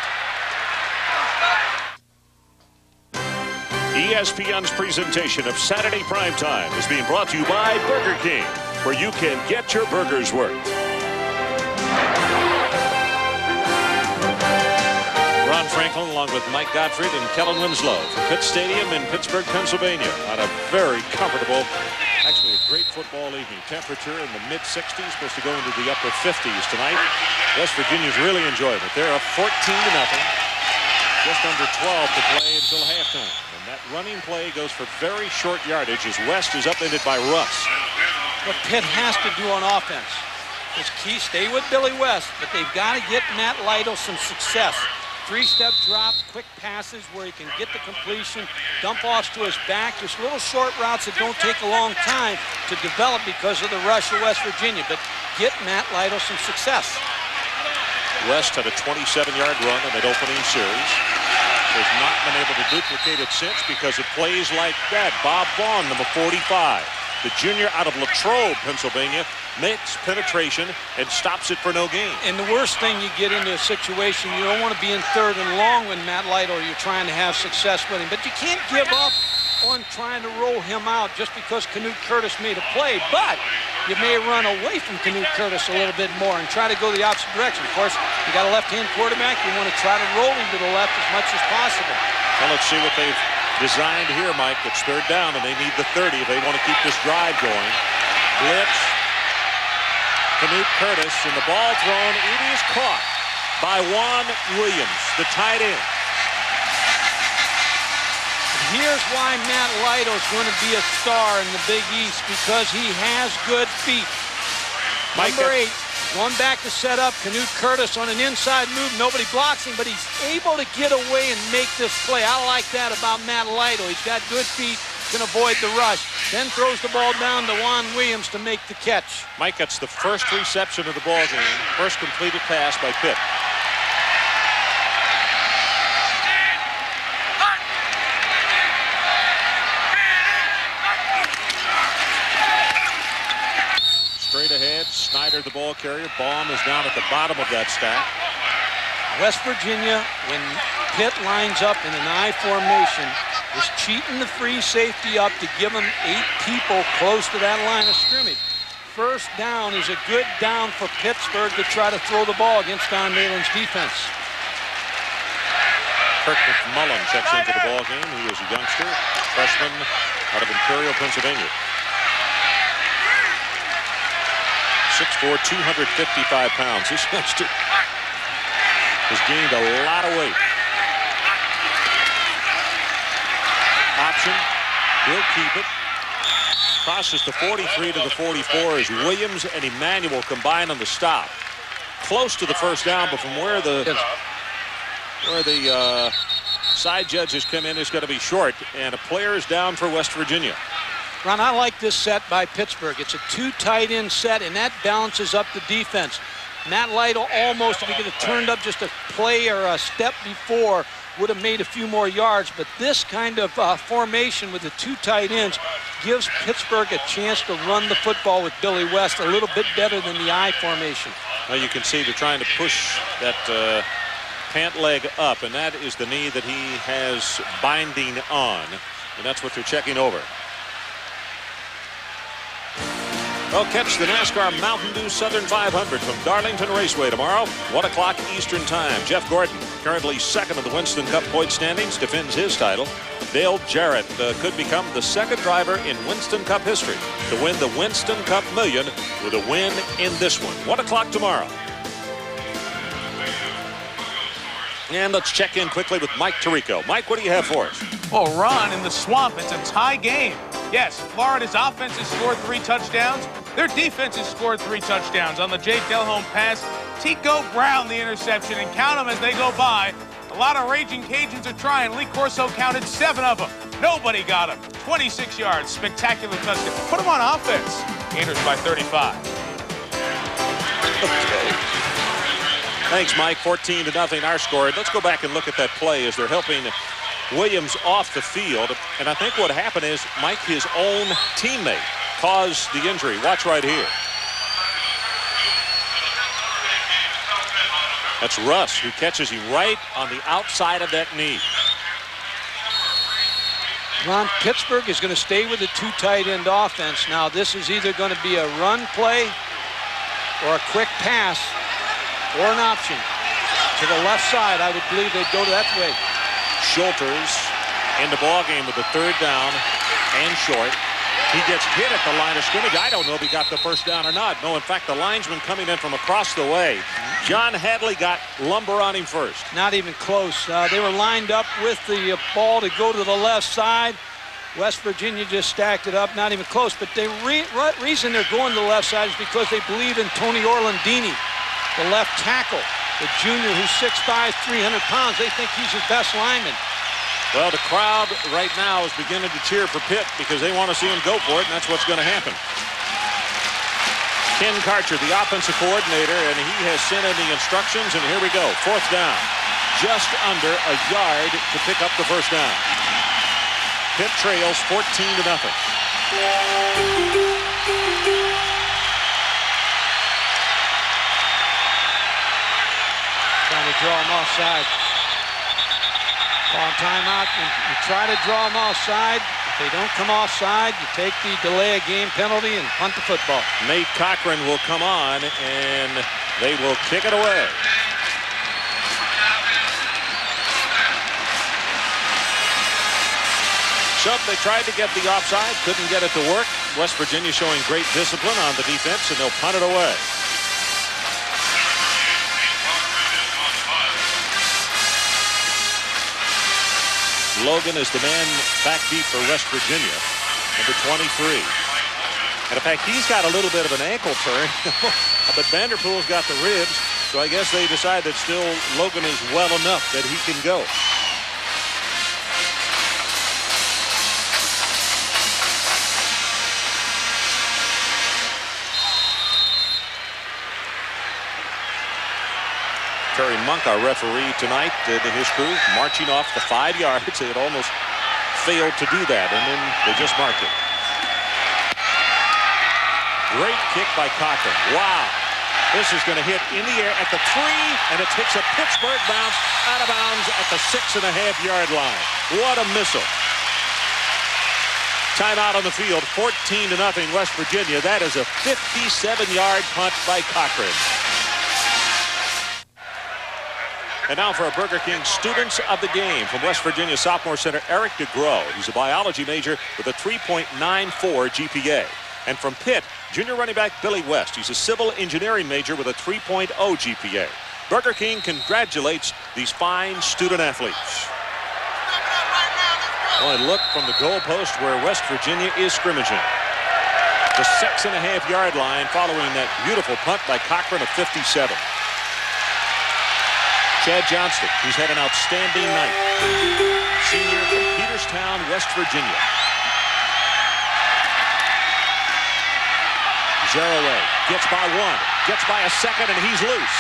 ESPN's presentation of Saturday Prime Time is being brought to you by Burger King, where you can get your burgers worth. Ron Franklin along with Mike Gottfried and Kellen Winslow from Pitt Stadium in Pittsburgh, Pennsylvania on a very comfortable, actually a great football evening. Temperature in the mid-60s, supposed to go into the upper 50s tonight. West Virginia's really enjoying it. They're up 14 to nothing. Just under 12 to play until halftime. And that running play goes for very short yardage as West is upended by Russ. What Pitt has to do on offense is key, stay with Billy West, but they've got to get Matt Lytle some success. Three-step drop, quick passes where he can get the completion, dump offs to his back. just little short routes that don't take a long time to develop because of the rush of West Virginia, but get Matt Lytle some success. West had a 27-yard run in that opening series. Has not been able to duplicate it since because it plays like that. Bob Vaughn, number 45, the junior out of Latrobe, Pennsylvania, makes penetration and stops it for no gain. And the worst thing you get into a situation, you don't want to be in third and long when Matt Lytle, you're trying to have success with him. But you can't give up on trying to roll him out just because Knute Curtis made a play. But you may run away from Knute Curtis a little bit more and try to go the opposite direction. Of course, you got a left-hand quarterback. You want to try to roll him to the left as much as possible. Well, let's see what they've designed here, Mike. It's third down, and they need the 30 if they want to keep this drive going. Blitz. Knute Curtis, and the ball thrown. It is caught by Juan Williams, the tight end. Here's why Matt is going to be a star in the Big East because he has good feet. Mike, Number eight, going back to set up Canute Curtis on an inside move. Nobody blocks him, but he's able to get away and make this play. I like that about Matt Lytle. He's got good feet, can avoid the rush. Then throws the ball down to Juan Williams to make the catch. Mike, that's the first reception of the ball game. First completed pass by Pitt. Straight ahead, Snyder the ball carrier. Baum is down at the bottom of that stack. West Virginia, when Pitt lines up in an I formation, is cheating the free safety up to give them eight people close to that line of scrimmage. First down is a good down for Pittsburgh to try to throw the ball against Don Nehlen's defense. Kirk McMullen checks into the ball game. He is a youngster, freshman out of Imperial, Pennsylvania. 6'4", 255 pounds. This gained a lot of weight. Option. He'll keep it. Crosses the 43 to the 44 as Williams and Emanuel combine on the stop. Close to the first down, but from where the where the uh, side judges come in is going to be short, and a player is down for West Virginia. Ron, I like this set by Pittsburgh. It's a two tight end set, and that balances up the defense. Matt Lytle almost, if he could have turned up just a play or a step before, would have made a few more yards. But this kind of uh, formation with the two tight ends gives Pittsburgh a chance to run the football with Billy West a little bit better than the I formation. Well, you can see they're trying to push that uh, pant leg up, and that is the knee that he has binding on, and that's what they're checking over. Well, catch the NASCAR Mountain Dew Southern 500 from Darlington Raceway tomorrow, 1 o'clock Eastern Time. Jeff Gordon, currently second in the Winston Cup point standings, defends his title. Dale Jarrett uh, could become the second driver in Winston Cup history to win the Winston Cup Million with a win in this one. 1 o'clock tomorrow. And let's check in quickly with Mike Tirico. Mike, what do you have for us? Well, Ron, in the swamp, it's a tie game. Yes, Florida's offense has scored three touchdowns. Their defense has scored three touchdowns. On the Jake Delhomme pass, Teako Brown the interception, and count them as they go by. A lot of Ragin' Cajuns are trying. Lee Corso counted seven of them. Nobody got him. 26 yards, spectacular touchdown. Put him on offense. Gators by 35. Okay. Thanks, Mike. 14 to nothing, our score. Let's go back and look at that play as they're helping Williams off the field. And I think what happened is Mike, his own teammate, caused the injury. Watch right here. That's Russ who catches him right on the outside of that knee. Ron, Pittsburgh is going to stay with a two tight end offense. Now, this is either going to be a run play or a quick pass or an option. To the left side, I would believe they'd go that way. Schulters in the ball game with the third down and short. He gets hit at the line of scrimmage. I don't know if he got the first down or not. No, in fact, the linesman coming in from across the way. John Hadley got lumber on him first. Not even close. Uh, they were lined up with the uh, ball to go to the left side. West Virginia just stacked it up, not even close. But the re reason they're going to the left side is because they believe in Tony Orlandini, the left tackle, the junior who's 6'5", 300 pounds. They think he's his best lineman. Well, the crowd right now is beginning to cheer for Pitt because they want to see him go for it, and that's what's going to happen. Ken Karcher, the offensive coordinator, and he has sent in the instructions, and here we go. Fourth down. Just under a yard to pick up the first down. Pitt trails 14 to nothing. Trying to draw him offside. Call timeout. You try to draw them offside. If they don't come offside, you take the delay of game penalty and punt the football. Nate Cochran will come on, and they will kick it away. So they tried to get the offside, couldn't get it to work. West Virginia showing great discipline on the defense, and they'll punt it away. Logan is the man back deep for West Virginia, number 23. And in fact, he's got a little bit of an ankle turn, but Vanderpool's got the ribs, so I guess they decide that still Logan is well enough that he can go. Terry Monk, our referee tonight, uh, and his crew marching off the five yards. They had almost failed to do that, and then they just marked it. Great kick by Cochran. Wow. This is going to hit in the air at the three, and it takes a Pittsburgh bounce out of bounds at the six and a half yard line. What a missile. Timeout on the field, 14 to nothing West Virginia. That is a 57-yard punt by Cochran. And now for a Burger King Students of the Game from West Virginia sophomore center Eric DeGrow. He's a biology major with a 3.94 GPA. And from Pitt, junior running back Billy West. He's a civil engineering major with a 3.0 GPA. Burger King congratulates these fine student athletes. Well, a look from the goalpost where West Virginia is scrimmaging. The six and a half yard line following that beautiful punt by Cochran of 57. Chad Johnston, who's had an outstanding night. Senior from Peterstown, West Virginia. Zereoué gets by one, gets by a second, and he's loose.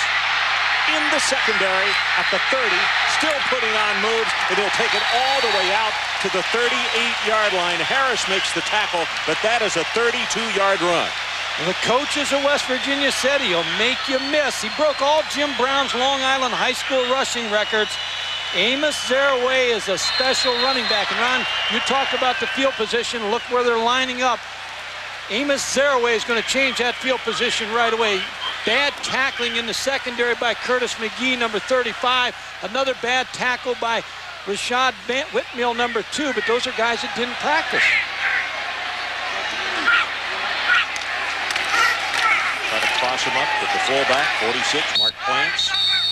In the secondary at the 30, still putting on moves, and he'll take it all the way out to the 38-yard line. Harris makes the tackle, but that is a 32-yard run. Well, the coaches of West Virginia said he'll make you miss. He broke all Jim Brown's Long Island high school rushing records. Amos Zereoué is a special running back. And Ron, you talked about the field position. Look where they're lining up. Amos Zereoué is going to change that field position right away. Bad tackling in the secondary by Curtis McGee, number 35. Another bad tackle by Rashad Whitmill, number two. But those are guys that didn't practice. Cross him up with the fullback, 46, Mark Plants.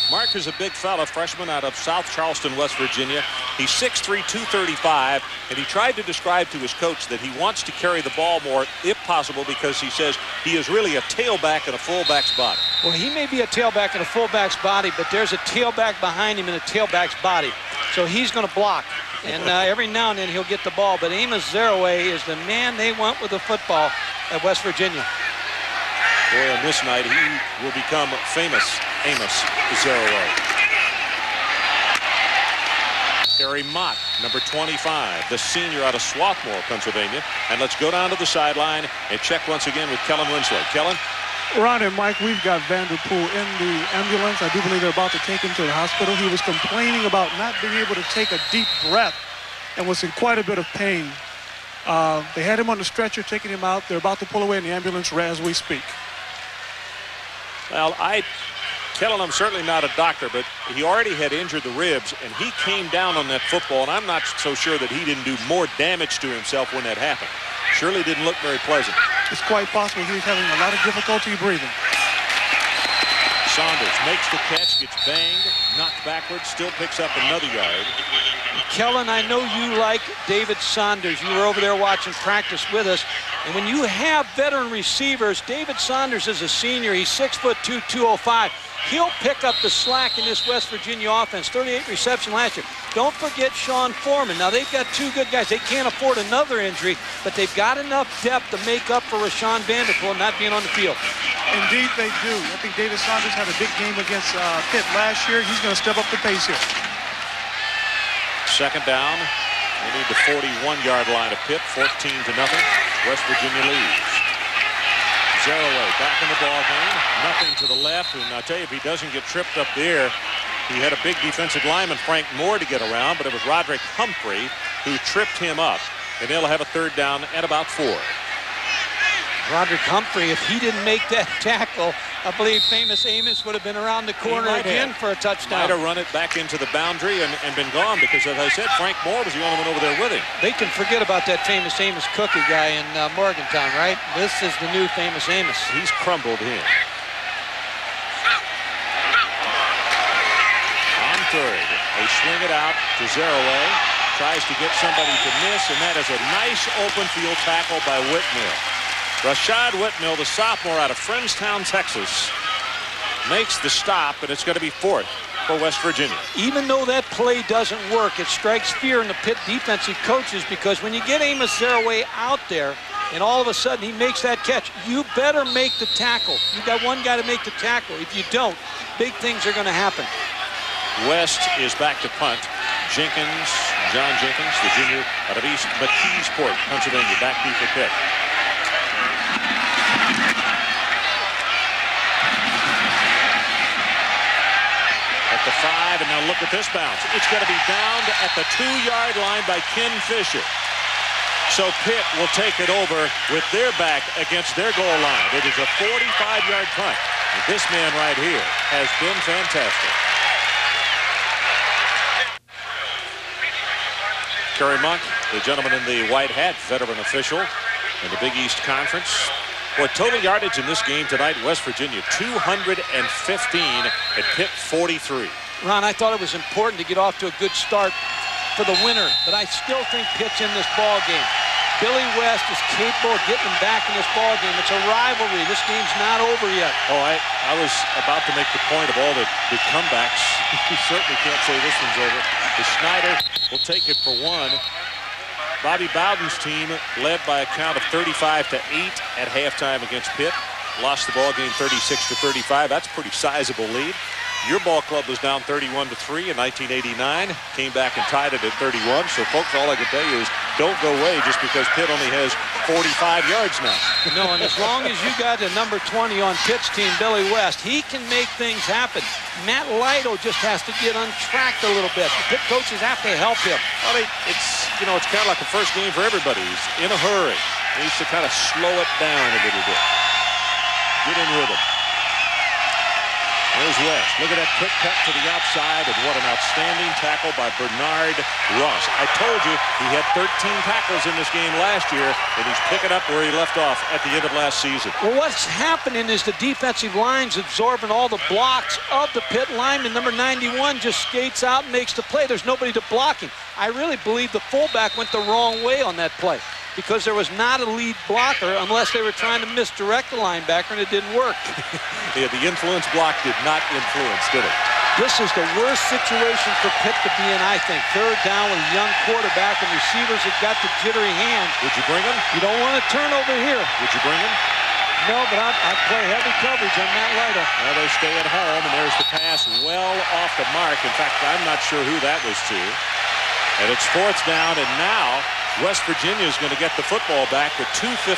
Mark is a big fella, freshman out of South Charleston, West Virginia. He's 6'3", 235, and he tried to describe to his coach that he wants to carry the ball more, if possible, because he says he is really a tailback in a fullback's body. Well, he may be a tailback in a fullback's body, but there's a tailback behind him in a tailback's body. So he's going to block. And uh, every now and then he'll get the ball. But Amos Zereoué is the man they want with the football at West Virginia. Boy, on this night, he will become famous, Amos Zereoué. Harry Mott, number 25, the senior out of Swarthmore, Pennsylvania. And let's go down to the sideline and check once again with Kellen Winslow. Kellen? Ron and Mike, we've got Vanderpool in the ambulance. I do believe they're about to take him to the hospital. He was complaining about not being able to take a deep breath and was in quite a bit of pain. Uh, they had him on the stretcher, taking him out. They're about to pull away in the ambulance as we speak. Well, I, Kellen, I'm certainly not a doctor, but he already had injured the ribs, and he came down on that football, and I'm not so sure that he didn't do more damage to himself when that happened. Surely didn't look very pleasant. It's quite possible he was having a lot of difficulty breathing. Saunders makes the catch, gets banged, knocked backwards, still picks up another yard. Kellen, I know you like David Saunders. You were over there watching practice with us. And when you have veteran receivers, David Saunders is a senior. He's 6'2", 205. He'll pick up the slack in this West Virginia offense. 38 reception last year. Don't forget Sean Foreman. Now, they've got two good guys. They can't afford another injury, but they've got enough depth to make up for Rashawn Vanderpool not being on the field. Indeed, they do. I think David Saunders had a big game against uh, Pitt last year. He's going to step up the pace here. Second down. They need the 41-yard line of Pitt, 14 to nothing. West Virginia leads. Zereoué back in the ball game. Nothing to the left. And I tell you, if he doesn't get tripped up there, he had a big defensive lineman, Frank Moore, to get around, but it was Roderick Humphrey who tripped him up. And they'll have a third down at about four. Roderick Humphrey, if he didn't make that tackle, I believe famous Amos would have been around the corner again have. for a touchdown. Might have run it back into the boundary and, and been gone because, as I said, Frank Moore was the only one over there with him. They can forget about that famous Amos Cookie guy in uh, Morgantown, right? This is the new famous Amos. He's crumbled here. On third, they swing it out to Zereoué. Tries to get somebody to miss, and that is a nice open field tackle by Whitmill. Rashad Whitmill, the sophomore out of Friendswood, Texas, makes the stop, and it's going to be fourth for West Virginia. Even though that play doesn't work, it strikes fear in the Pitt defensive coaches because when you get Amos Zereoué out there and all of a sudden he makes that catch, you better make the tackle. You've got one guy to make the tackle. If you don't, big things are going to happen. West is back to punt. Jenkins, John Jenkins, the junior out of East McKeesport, Pennsylvania, back deep for Pitt. At the five, and now look at this bounce. It's going to be downed at the two-yard line by Ken Fisher. So Pitt will take it over with their back against their goal line. It is a 45-yard punt. This man right here has been fantastic. Kerry Monk, the gentleman in the white hat, veteran official in the Big East Conference. What total yardage in this game tonight, West Virginia 215 and Pitt 43. Ron, I thought it was important to get off to a good start for the winner, but I still think Pitt's in this ball game. Billy West is capable of getting back in this ball game. It's a rivalry. This game's not over yet. Oh, I, I was about to make the point of all the, the comebacks. you certainly can't say this one's over. The Schneider will take it for one. Bobby Bowden's team led by a count of 35 to 8 at halftime against Pitt. Lost the ball game 36 to 35. That's a pretty sizable lead. Your ball club was down 31 to 3 in 1989. Came back and tied it at 31. So, folks, all I can tell you is don't go away just because Pitt only has 45 yards now. No, and as long as you got the number 20 on Pitt's team, Billy West, he can make things happen. Matt Lytle just has to get untracked a little bit. The Pitt coaches have to help him. Well, it's, you know, it's kind of like a first game for everybody. He's in a hurry. He needs to kind of slow it down a little bit. Get in rhythm. There's West. Look at that quick cut to the outside, and what an outstanding tackle by Bernard Russ. I told you he had 13 tackles in this game last year, and he's picking up where he left off at the end of last season. Well, what's happening is the defensive line's absorbing all the blocks of the Pitt lineman. Number 91 just skates out and makes the play. There's nobody to block him. I really believe the fullback went the wrong way on that play because there was not a lead blocker unless they were trying to misdirect the linebacker and it didn't work. yeah, the influence block did not influence, did it? This is the worst situation for Pitt to be in, I think. Third down with a young quarterback and receivers that got the jittery hands. Would you bring him? You don't want to turn over here. Would you bring him? No, but I'd, I'd play heavy coverage on Matt Lytle. Well, they stay at home, and there's the pass well off the mark. In fact, I'm not sure who that was to. And it's fourth down, and now West Virginia is going to get the football back with 2.53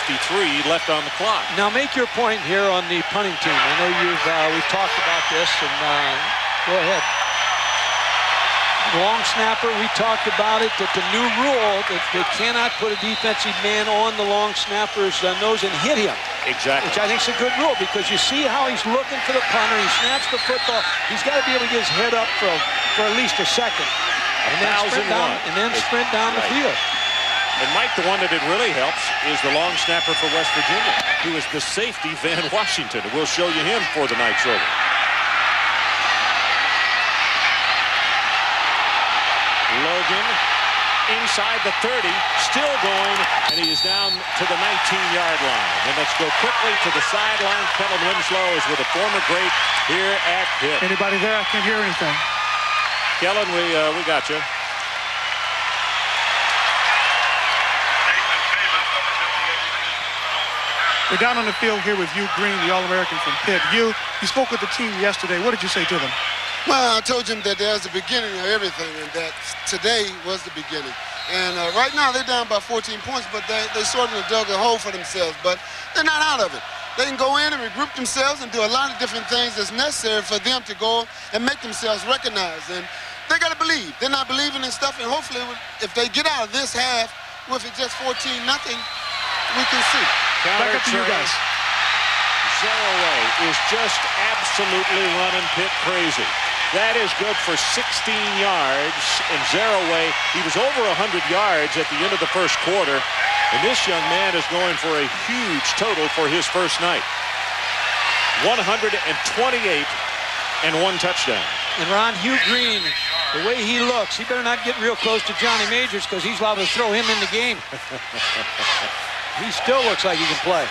left on the clock. Now make your point here on the punting team. I know you've uh, we've talked about this, and uh, go ahead. Long snapper, we talked about it, that the new rule that they cannot put a defensive man on the long snapper's uh, nose and hit him. Exactly. Which I think is a good rule because you see how he's looking for the punter. He snaps the football. He's got to be able to get his head up for, for at least a second. And then sprint down, and then sprint down the field. And Mike, the one that it really helps is the long snapper for West Virginia, who is the safety Van Washington. We'll show you him for the night's over. Logan inside the 30, still going, and he is down to the 19-yard line. And let's go quickly to the sideline. Kellen Winslow is with a former great here at Pitt. Anybody there? I can't hear anything. Kellen, we uh, we got you. We're down on the field here with Hugh Green, the All-American from Pitt. You, you spoke with the team yesterday. What did you say to them? Well, I told them that there's the beginning of everything and that today was the beginning. And uh, right now they're down by 14 points, but they, they sort of dug a hole for themselves, but they're not out of it. They can go in and regroup themselves and do a lot of different things that's necessary for them to go and make themselves recognized. And they got to believe. They're not believing in stuff, and hopefully if they get out of this half with it just 14 nothing, we can see. Back up to you guys. Zereoué is just absolutely running Pitt crazy. That is good for 16 yards. And Zereoué, he was over 100 yards at the end of the first quarter. And this young man is going for a huge total for his first night. 128 and one touchdown. And Ron Hugh Green, the way he looks, he better not get real close to Johnny Majors because he's liable to throw him in the game. he still looks like he can play.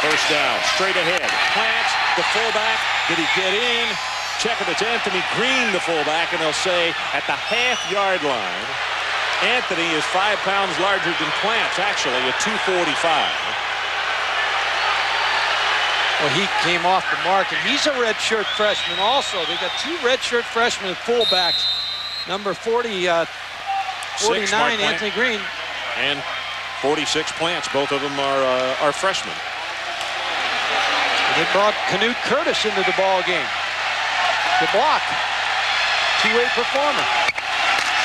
First down, straight ahead. Plants, the fullback. Did he get in? Check it, it's Anthony Green, the fullback, and they'll say at the half-yard line, Anthony is five pounds larger than Plants, actually, at 245. Well, he came off the mark, and he's a redshirt freshman also. They've got two redshirt freshmen fullbacks. Number 40, uh, 49, Six, Anthony Green. And 46 Plants, both of them are, uh, are freshmen. And they brought Canute Curtis into the ball game. The block. Two-way performer.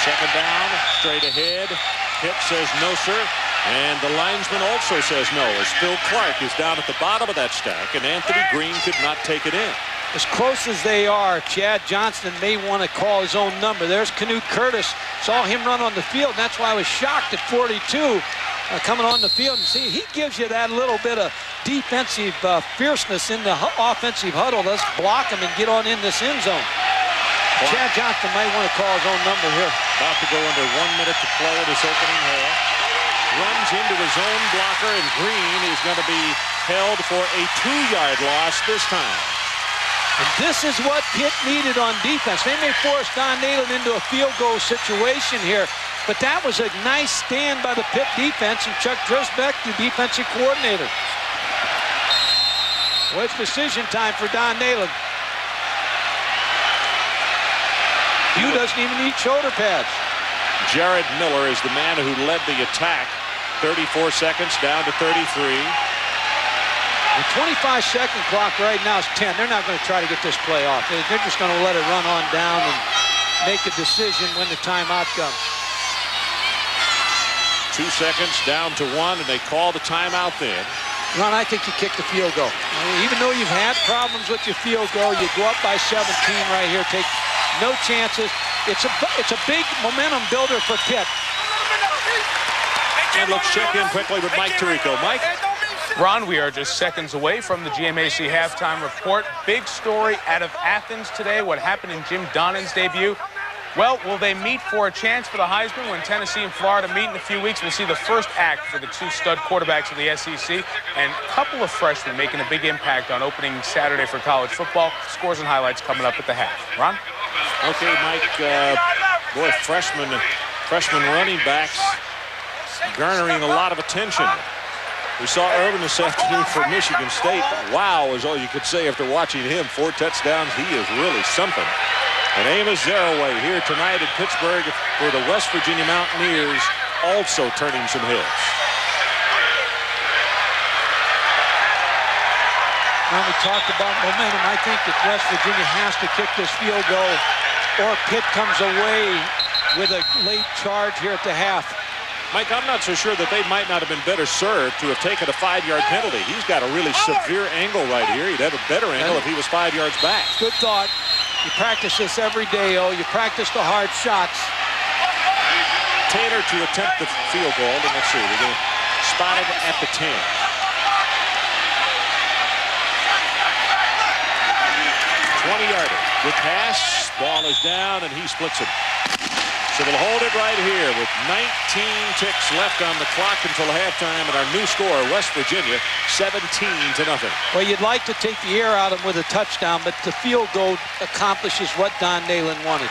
Second down, straight ahead. Pitt says no, sir. And the linesman also says no, as Phil Clark is down at the bottom of that stack, and Anthony Green could not take it in. As close as they are, Chad Johnston may want to call his own number. There's Canute Curtis. Saw him run on the field, and that's why I was shocked at 42 uh, coming on the field. And see, he gives you that little bit of defensive uh, fierceness in the offensive huddle. Let's block him and get on in this end zone. Chad Johnston might want to call his own number here. About to go under one minute to play this opening half. Runs into his own blocker, and Green is going to be held for a two-yard loss this time. And this is what Pitt needed on defense. They may force Don Nehlen into a field goal situation here, but that was a nice stand by the Pitt defense and Chuck Driesbach, the defensive coordinator. Well, it's decision time for Don Nehlen. Hugh doesn't even need shoulder pads. Jared Miller is the man who led the attack. 34 seconds down to 33. The 25-second clock right now is 10. They're not going to try to get this play off. They- They're just going to let it run on down and make a decision when the timeout comes. Two seconds down to one, and they call the timeout then. Ron, I think you kick the field goal. Even though you've had problems with your field goal, you go up by 17 right here, take no chances. It's a it's a big momentum builder for Pitt. And let's check in quickly with Mike Tirico. Mike? Ron, we are just seconds away from the GMAC halftime report. Big story out of Athens today. What happened in Jim Donnan's debut? Well, will they meet for a chance for the Heisman when Tennessee and Florida meet in a few weeks? We'll see the first act for the two stud quarterbacks of the SEC and a couple of freshmen making a big impact on opening Saturday for college football. Scores and highlights coming up at the half. Ron? Okay, Mike. Uh, boy, freshman, freshman running backs garnering a lot of attention. We saw Irvin this afternoon for Michigan State. Wow is all you could say after watching him. Four touchdowns. He is really something. And Amos Zereoué here tonight in Pittsburgh for the West Virginia Mountaineers also turning some heads. When we talked about momentum, I think that West Virginia has to kick this field goal or Pitt comes away with a late charge here at the half. Mike, I'm not so sure that they might not have been better served to have taken a five-yard penalty. He's got a really severe angle right here. He'd have a better angle if he was five yards back. Good thought. You practice this every day, oh. You practice the hard shots. Taylor to attempt the field goal, and let's see, they're going to spot it at the 10. 20-yarder. Good pass. Ball is down, and he splits it. So we'll hold it right here with 19 ticks left on the clock until halftime. And our new score, West Virginia, 17 to nothing. Well, you'd like to take the air out of him with a touchdown, but the field goal accomplishes what Don Nehlen wanted.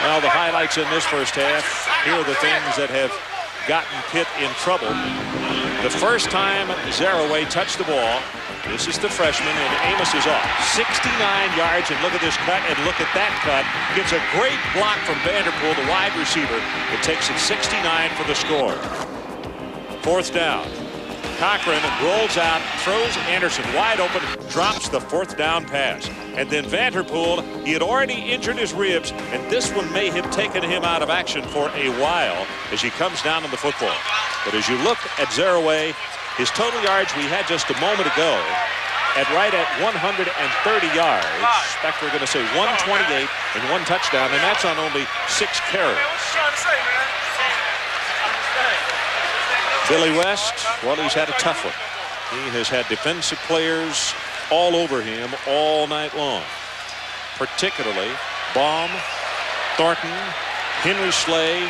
Well, the highlights in this first half, here are the things that have gotten Pitt in trouble. The first time Zereoué touched the ball, this is the freshman, and Amos is off. 69 yards, and look at this cut, and look at that cut. Gets a great block from Vanterpool, the wide receiver. It takes it 69 for the score. Fourth down. Cochran rolls out, throws Anderson wide open, drops the fourth down pass. And then Vanterpool, he had already injured his ribs, and this one may have taken him out of action for a while as he comes down on the football. But as you look at Zereoué, his total yards we had just a moment ago at right at 130 yards. In fact, we're going to say 128 and one touchdown, and that's on only six carries. Billy West, well, he's had a tough one. He has had defensive players all over him all night long. Particularly Baum, Thornton, Henry Slay,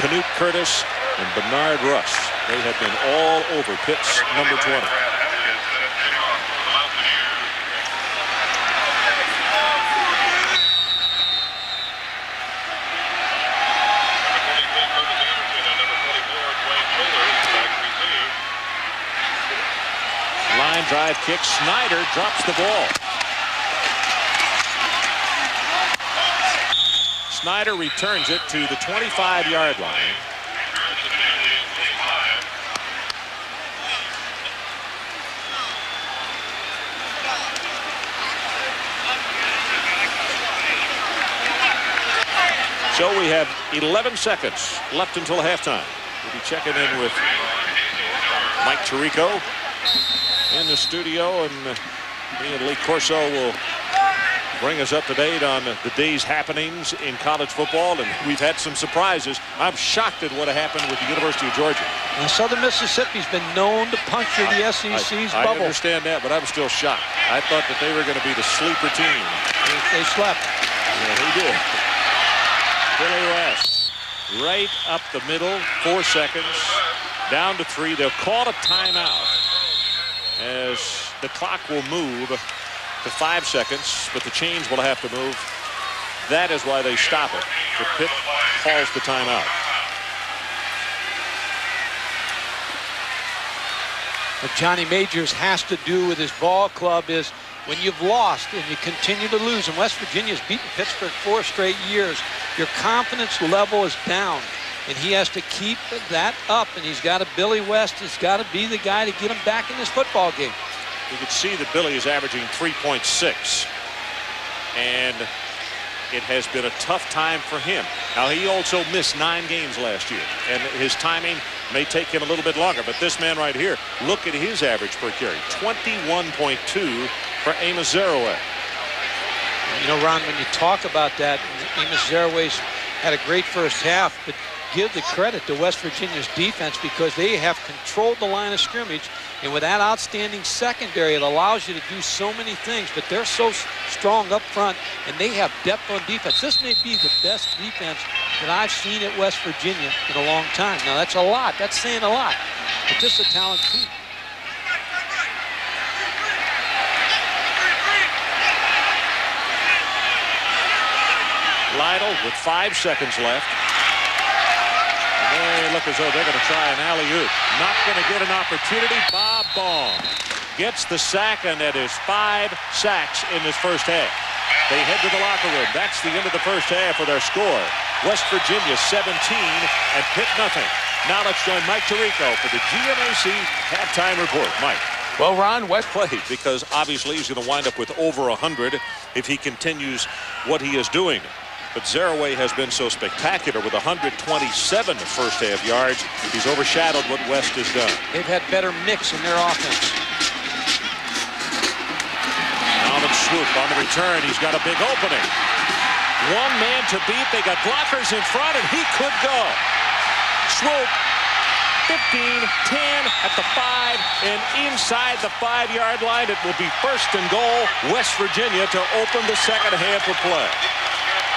Canute Curtis, and Bernard Russ. They have been all over Pitt's number 20. Line drive kick. Snyder drops the ball. Snyder returns it to the 25-yard line. So we have 11 seconds left until halftime. We'll be checking in with Mike Tirico in the studio, and me and Lee Corso will bring us up to date on the day's happenings in college football, and we've had some surprises. I'm shocked at what happened with the University of Georgia. Now, Southern Mississippi's been known to puncture the SEC's I, I bubble. understand that, but I'm still shocked. I thought that they were going to be the sleeper team. They, they slept. Yeah, they did. Billy West, right up the middle, four seconds, down to three. They'll call a timeout as the clock will move to five seconds, but the chains will have to move. That is why they stop it. The Pitt calls the timeout. What Johnny Majors has to do with his ball club is when you've lost and you continue to lose, and West Virginia's beaten Pittsburgh four straight years, your confidence level is down. And he has to keep that up, and he's got a Billy West. He's got to be the guy to get him back in this football game. You can see that Billy is averaging 3.6. And it has been a tough time for him. Now, he also missed nine games last year, and his timing may take him a little bit longer. But this man right here, look at his average per carry, 21.2 for Amos Zereoué. You know, Ron, when you talk about that, Amos Zereoué's had a great first half, but give the credit to West Virginia's defense because they have controlled the line of scrimmage. And with that outstanding secondary, it allows you to do so many things, but they're so strong up front and they have depth on defense. This may be the best defense that I've seen at West Virginia in a long time. Now, that's a lot. That's saying a lot. But this is a talented team. Lytle with five seconds left. Look as though they're going to try an alley-oop. Not going to get an opportunity. Bob Baum gets the sack, and that is five sacks in this first half. They head to the locker room. That's the end of the first half with our score. West Virginia 17 and Pitt nothing. Now let's join Mike Tirico for the GMAC halftime report. Mike. Well, Ron, West played because obviously he's going to wind up with over 100 if he continues what he is doing. But Zereoué has been so spectacular with 127 first half yards. He's overshadowed what West has done. They've had better mix in their offense. Alvin Swoop on the return. He's got a big opening. One man to beat. They got blockers in front, and he could go. Swoop 15, 10 at the 5, and inside the 5-yard line, it will be first and goal, West Virginia to open the second half of play.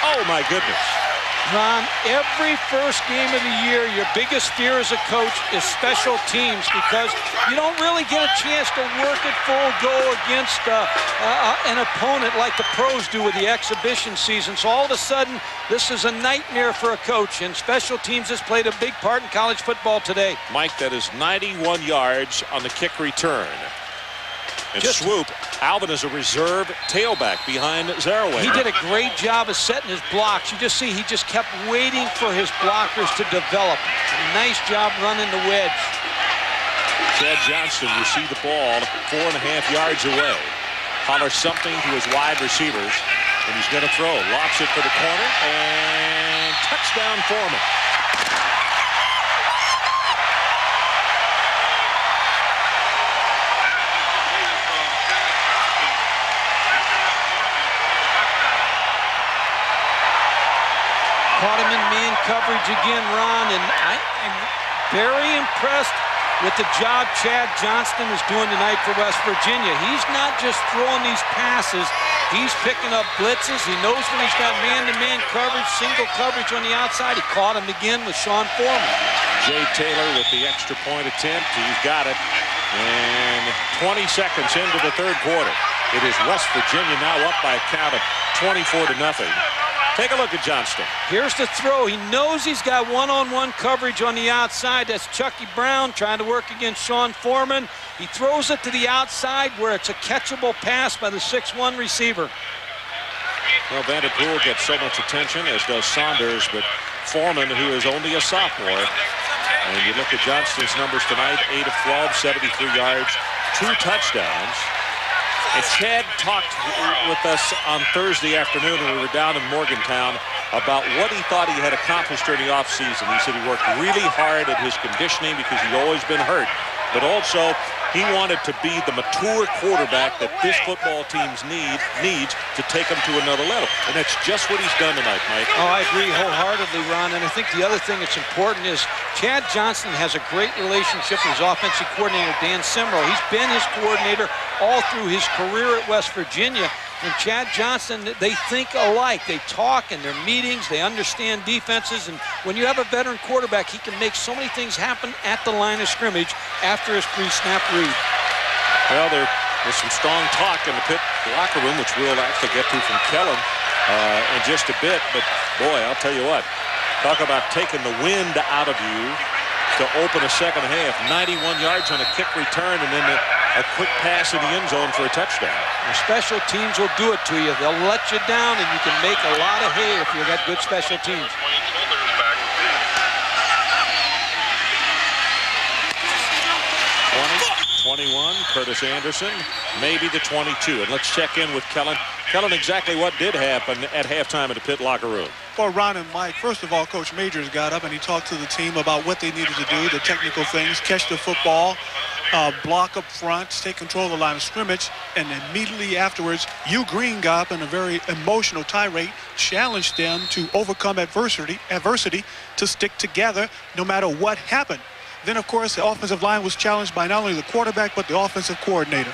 Oh, my goodness. Ron, every first game of the year, your biggest fear as a coach is special teams because you don't really get a chance to work at full go against uh, uh, an opponent like the pros do with the exhibition season. So all of a sudden, this is a nightmare for a coach, and special teams has played a big part in college football today. Mike, that is 91 yards on the kick return. And Just, Swoop, Alvin is a reserve tailback behind Zereoué. He did a great job of setting his blocks. You just see he just kept waiting for his blockers to develop. Nice job running the wedge. Chad Johnston receive the ball four and a half yards away. Holler something to his wide receivers, and he's going to throw. Locks it for the corner, and touchdown Foreman. Man coverage again, Ron, and I, am very impressed with the job Chad Johnston is doing tonight for West Virginia. He's not just throwing these passes, he's picking up blitzes. He knows when he's got man-to-man -man coverage, single coverage on the outside. He caught him again with Sean Foreman. Jay Taylor with the extra point attempt. He's got it. And 20 seconds into the third quarter. It is West Virginia now up by a count of 24 to nothing. Take a look at Johnston. Here's the throw. He knows he's got one-on-one -on -one coverage on the outside. That's Chucky Brown trying to work against Sean Foreman. He throws it to the outside where it's a catchable pass by the 6-1 receiver. Well, Vanterpool gets so much attention, as does Saunders, but Foreman, who is only a sophomore, and you look at Johnston's numbers tonight, 8 of 12, 73 yards, two touchdowns. And Chad talked with us on Thursday afternoon when we were down in Morgantown about what he thought he had accomplished during the offseason. He said he worked really hard at his conditioning because he'd always been hurt. But also, he wanted to be the mature quarterback that this football team's need needs to take them to another level. And that's just what he's done tonight, Mike. Oh, I agree wholeheartedly, Ron. And I think the other thing that's important is Chad Johnston has a great relationship with his offensive coordinator, Dan Simrell. He's been his coordinator all through his career at West Virginia and Chad Johnston, they think alike. They talk in their meetings. They understand defenses. And when you have a veteran quarterback, he can make so many things happen at the line of scrimmage after his pre-snap read. Well, there, there's some strong talk in the Pitt locker room, which we'll actually get to from Kellen uh, in just a bit. But, boy, I'll tell you what. Talk about taking the wind out of you to open a second half. 91 yards on a kick return and then a quick pass in the end zone for a touchdown. Special teams will do it to you. They'll let you down, and you can make a lot of hay if you've got good special teams. 21, Curtis Anderson, maybe the 22. And let's check in with Kellen. Kellen, exactly what did happen at halftime in the Pitt locker room? For Ron and Mike, first of all, Coach Majors got up and he talked to the team about what they needed to do, the technical things, catch the football, uh, block up front, take control of the line of scrimmage, and immediately afterwards, Hugh Green got up in a very emotional tirade, challenged them to overcome adversity, adversity to stick together no matter what happened. Then, of course, the offensive line was challenged by not only the quarterback, but the offensive coordinator.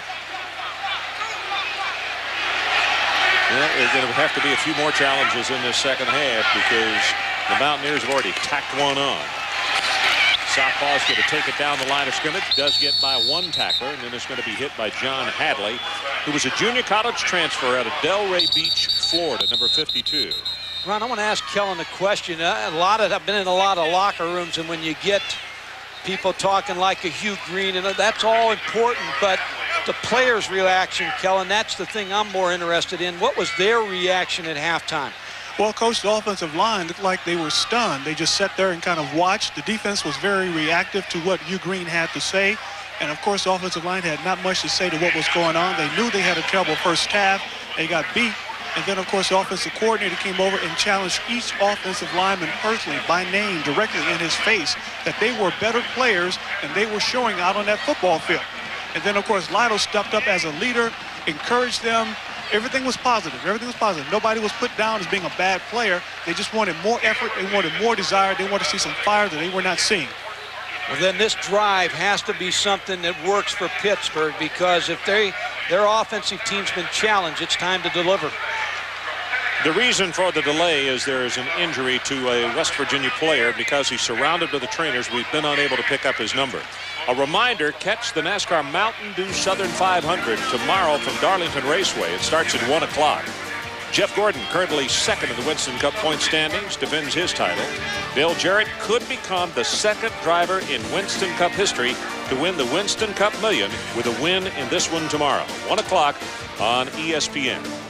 Yeah, there's going to have to be a few more challenges in this second half because the Mountaineers have already tacked one on. Southpaw's going to take it down the line of scrimmage. Does get by one tackler, and then it's going to be hit by John Hadley, who was a junior college transfer out of Delray Beach, Florida, number 52. Ron, I want to ask Kellen a question. Uh, a lot of I've been in a lot of locker rooms, and when you get people talking like a Hugh Green, and that's all important, but the players' reaction, Kellen, that's the thing I'm more interested in. What was their reaction at halftime? Well, coach, the offensive line looked like they were stunned. They just sat there and kind of watched. The defense was very reactive to what Hugh Green had to say. And, of course, the offensive line had not much to say to what was going on. They knew they had a terrible first half. They got beat. And then, of course, the offensive coordinator came over and challenged each offensive lineman personally by name directly in his face that they were better players and they were showing out on that football field. And then, of course, Lytle stepped up as a leader, encouraged them. Everything was positive. Everything was positive. Nobody was put down as being a bad player. They just wanted more effort. They wanted more desire. They wanted to see some fire that they were not seeing. Well, then this drive has to be something that works for Pittsburgh because if they their offensive team's been challenged, it's time to deliver. The reason for the delay is there is an injury to a West Virginia player because he's surrounded by the trainers. We've been unable to pick up his number. A reminder, catch the NASCAR Mountain Dew Southern 500 tomorrow from Darlington Raceway. It starts at 1 o'clock. Jeff Gordon, currently second in the Winston Cup point standings, defends his title. Dale Jarrett could become the second driver in Winston Cup history to win the Winston Cup Million with a win in this one tomorrow. 1 o'clock on ESPN.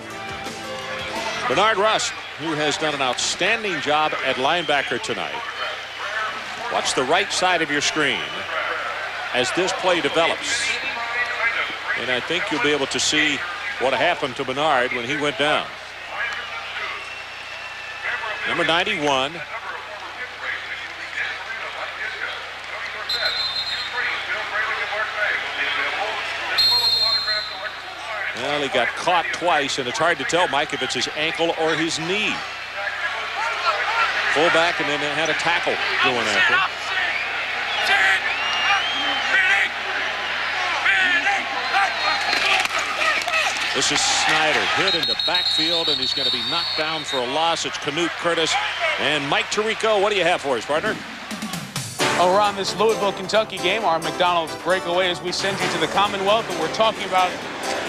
Bernard Russ, who has done an outstanding job at linebacker tonight. Watch the right side of your screen as this play develops. And I think you'll be able to see what happened to Bernard when he went down. Number 91. Well, he got caught twice, and it's hard to tell, Mike, if it's his ankle or his knee. Fullback, and then had a tackle going after him. This is Snyder hit in the backfield, and he's going to be knocked down for a loss. It's Canute Curtis and Mike Tirico. What do you have for us, partner? Oh, this Louisville, Kentucky game, our McDonald's breakaway as we send you to the Commonwealth, and we're talking about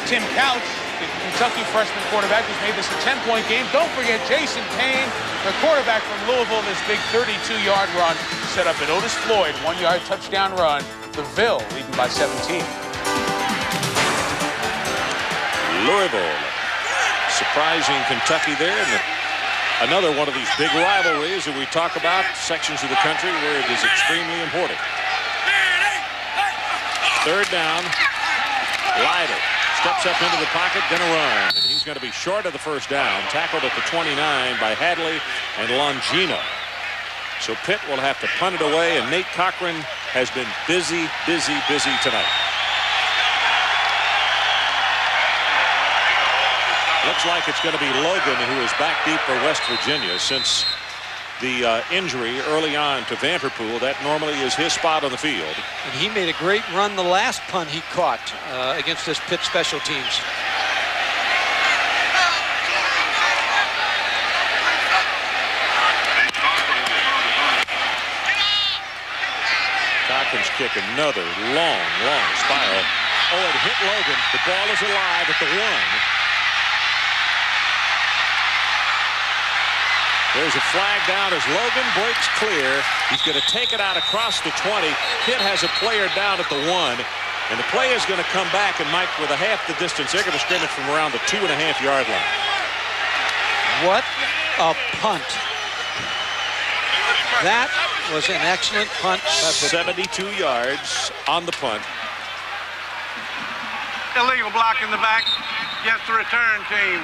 Tim Couch, the Kentucky freshman quarterback who's made this a 10-point game. Don't forget Jason Payne, the quarterback from Louisville, this big 32-yard run set up at Otis Floyd, one-yard touchdown run. The Ville leading by 17. Louisville surprising Kentucky there. And another one of these big rivalries that we talk about, sections of the country where it is extremely important. Third down, Lytle steps up into the pocket, gonna run. And he's gonna be short of the first down, tackled at the 29 by Hadley and Longino. So Pitt will have to punt it away, and Nate Cochran has been busy, busy, busy tonight. Looks like it's going to be Logan who is back deep for West Virginia since the uh, injury early on to Vanterpool. That normally is his spot on the field. And he made a great run the last punt he caught uh, against this Pitt special teams. Cochran's kick another long, long spiral. Oh, it hit Logan. The ball is alive at the one. There's a flag down as Logan breaks clear. He's going to take it out across the 20. Pitt has a player down at the one. And the play is going to come back, and Mike, with a half the distance, they're going to scrimmage from around the two and a half yard line. What a punt. That was an excellent punt. 72 yards on the punt. Illegal block in the back against the return team.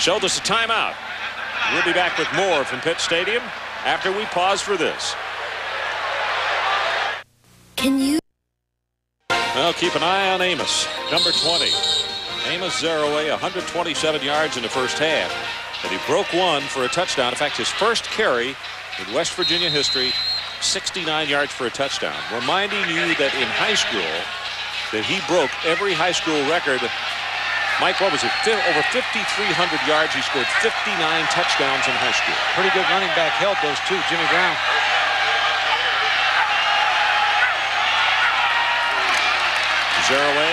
Showed us a timeout. We'll be back with more from Pitt Stadium after we pause for this. Can you? Well, keep an eye on Amos, number 20. Amos Zereoué, 127 yards in the first half. And he broke one for a touchdown. In fact, his first carry in West Virginia history, 69 yards for a touchdown. Reminding you that in high school, that he broke every high school record Mike, what was it? Over 5,300 yards. He scored 59 touchdowns in high school. Pretty good running back held those two, Jimmy Brown. Zereoué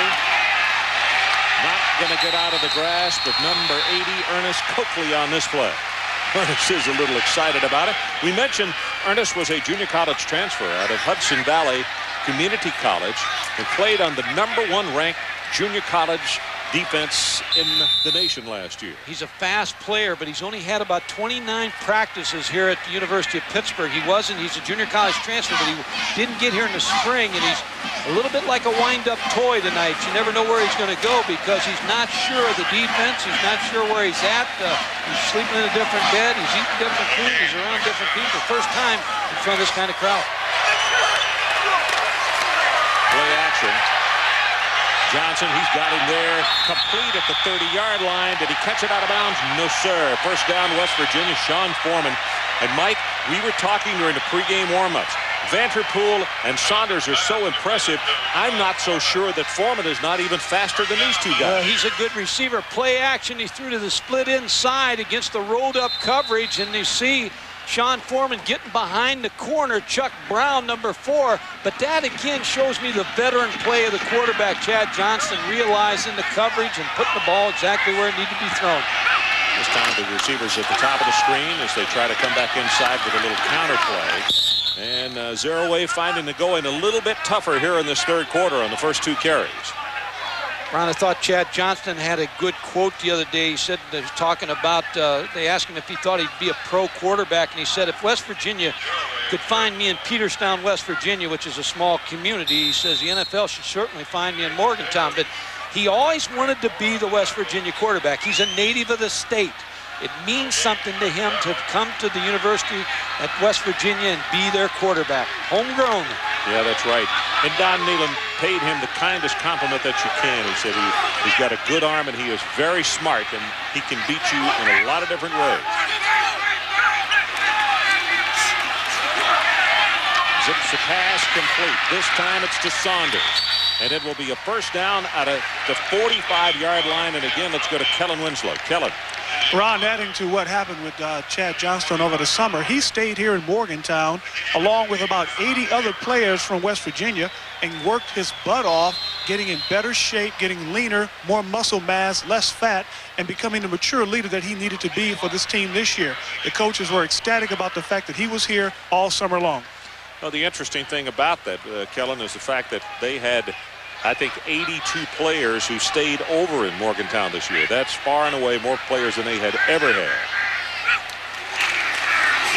Not going to get out of the grasp of number 80, Ernest Coakley, on this play. Ernest is a little excited about it. We mentioned Ernest was a junior college transfer out of Hudson Valley Community College and played on the number one ranked junior college defense in the nation last year. He's a fast player, but he's only had about 29 practices here at the University of Pittsburgh. He wasn't, he's a junior college transfer, but he didn't get here in the spring, and he's a little bit like a wind-up toy tonight. You never know where he's going to go because he's not sure of the defense. He's not sure where he's at. Uh, he's sleeping in a different bed. He's eating different food. He's around different people. First time in front of this kind of crowd. Play action. Johnston, he's got him there, complete at the 30-yard line. Did he catch it out of bounds? No, sir. First down, West Virginia, Sean Foreman. And Mike, we were talking during the pregame warm-ups. Vanterpool and Saunders are so impressive. I'm not so sure that Foreman is not even faster than these two guys. Uh, he's a good receiver. Play action. He threw to the split inside against the rolled up coverage. And you see Sean Foreman getting behind the corner. Chuck Brown, number four. But that again shows me the veteran play of the quarterback, Chad Johnston, realizing the coverage and putting the ball exactly where it needed to be thrown. This time the receivers at the top of the screen as they try to come back inside with a little counter play. And uh, Zereoué finding the going a little bit tougher here in this third quarter on the first two carries. Ron, I thought Chad Johnston had a good quote the other day. He said they was talking about, uh, they asked him if he thought he'd be a pro quarterback, and he said if West Virginia could find me in Peterstown, West Virginia, which is a small community, he says the NFL should certainly find me in Morgantown. But he always wanted to be the West Virginia quarterback. He's a native of the state. It means something to him to come to the University at West Virginia and be their quarterback. Homegrown. Yeah, that's right. And Don Nehlen paid him the kindest compliment that you can. He said he, he's got a good arm and he is very smart and he can beat you in a lot of different ways. Zips the pass complete. This time it's to Saunders. And it will be a first down out of the 45-yard line. And again, let's go to Kellen Winslow. Kellen. Ron, adding to what happened with uh, Chad Johnston over the summer, he stayed here in Morgantown along with about 80 other players from West Virginia and worked his butt off, getting in better shape, getting leaner, more muscle mass, less fat, and becoming the mature leader that he needed to be for this team this year. The coaches were ecstatic about the fact that he was here all summer long. Well, the interesting thing about that, uh, Kellen, is the fact that they had I think 82 players who stayed over in Morgantown this year. That's far and away more players than they had ever had.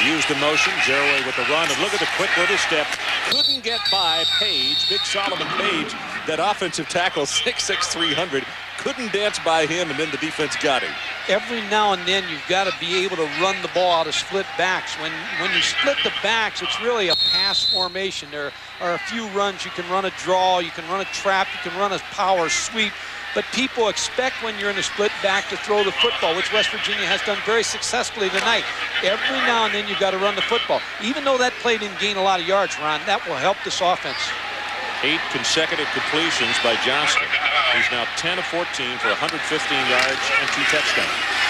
Used the motion, Zereoué with the run, and look at the quick little step. Couldn't get by Page, big Solomon Page, that offensive tackle, 6'6", 300. Couldn't dance by him, and then the defense got him. Every now and then, you've got to be able to run the ball out of split backs. When, when you split the backs, it's really a pass formation. There are a few runs. You can run a draw, you can run a trap, you can run a power sweep. But people expect when you're in a split back to throw the football, which West Virginia has done very successfully tonight. Every now and then you've got to run the football. Even though that play didn't gain a lot of yards, Ron, that will help this offense. Eight consecutive completions by Johnston. He's now 10 of 14 for 115 yards and two touchdowns.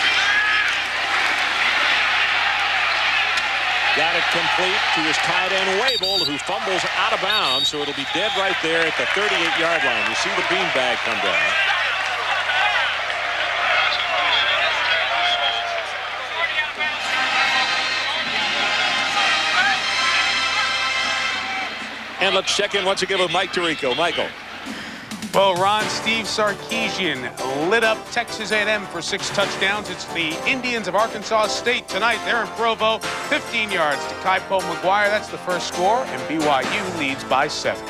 Got it complete to his tight end, Wable, who fumbles out of bounds, so it'll be dead right there at the 38-yard line. You see the beanbag come down. And let's check in once again with Mike Tirico. Michael. Well, Ron, Steve Sarkisian lit up Texas A&M for six touchdowns. It's the Indians of Arkansas State tonight. They're in Provo, 15 yards to Kaipo McGuire. That's the first score, and BYU leads by seven.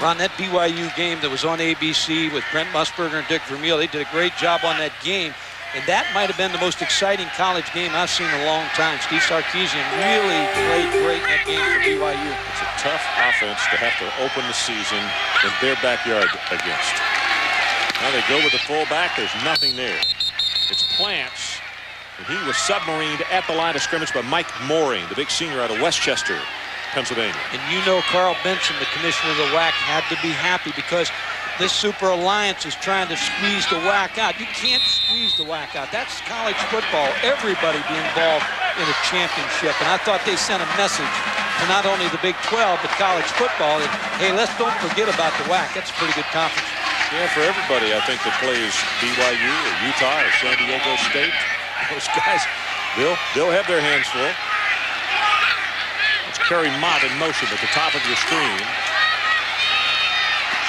Ron, that BYU game that was on ABC with Brent Musburger and Dick Vermeil, they did a great job on that game. And that might have been the most exciting college game I've seen in a long time. Steve Sarkisian really played great in that game for BYU. It's a tough offense to have to open the season in their backyard against. Now they go with the fullback. There's nothing there. It's Plants. And he was submarined at the line of scrimmage by Mike Mooring, the big senior out of Westchester, Pennsylvania. And you know Karl Benson, the commissioner of the WAC, had to be happy because this Super Alliance is trying to squeeze the WAC out. You can't squeeze the WAC out. That's college football. Everybody be involved in a championship. And I thought they sent a message to not only the Big 12, but college football that, hey, let's don't forget about the WAC. That's a pretty good conference. Yeah, for everybody, I think that plays BYU or Utah or San Diego State, those guys, they'll they'll have their hands full. Let's carry Mott in motion at the top of your screen.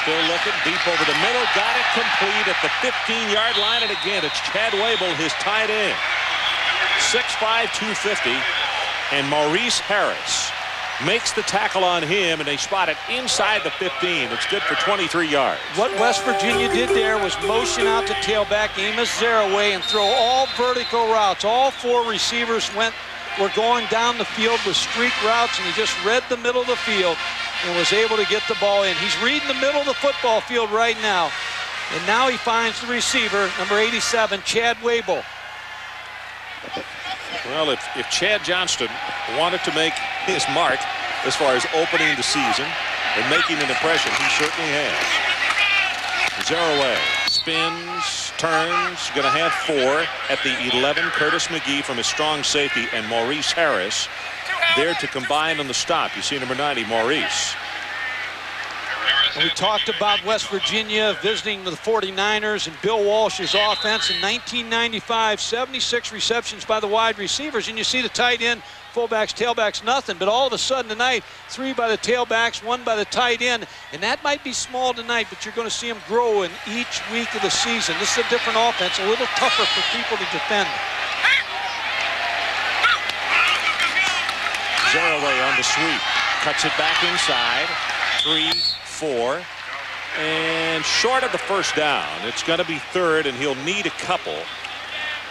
Still looking deep over the middle. Got it complete at the 15-yard line. And again, it's Chad Wable, his tight end. 6'5", 250. And Maurice Harris makes the tackle on him, and they spot it inside the 15. It's good for 23 yards. What West Virginia did there was motion out to tailback Amos Zereoué and throw all vertical routes. All four receivers went were going down the field with streak routes, and he just read the middle of the field and was able to get the ball in. He's reading the middle of the football field right now. And now he finds the receiver, number 87, Chad Wable. Well, if, if Chad Johnston wanted to make his mark as far as opening the season and making an impression, he certainly has. Zereoué spins, turns, going to have four at the 11. Curtis McGee from his strong safety and Maurice Harris there to combine on the stop. You see number 90, Maurice. We talked about West Virginia visiting the 49ers and Bill Walsh's offense in 1995, 76 receptions by the wide receivers, and you see the tight end, fullbacks, tailbacks, nothing. But all of a sudden tonight, three by the tailbacks, one by the tight end, and that might be small tonight, but you're going to see them grow in each week of the season. This is a different offense, a little tougher for people to defend. Zereoué on the sweep. Cuts it back inside. Three, four. And short of the first down. It's going to be third, and he'll need a couple.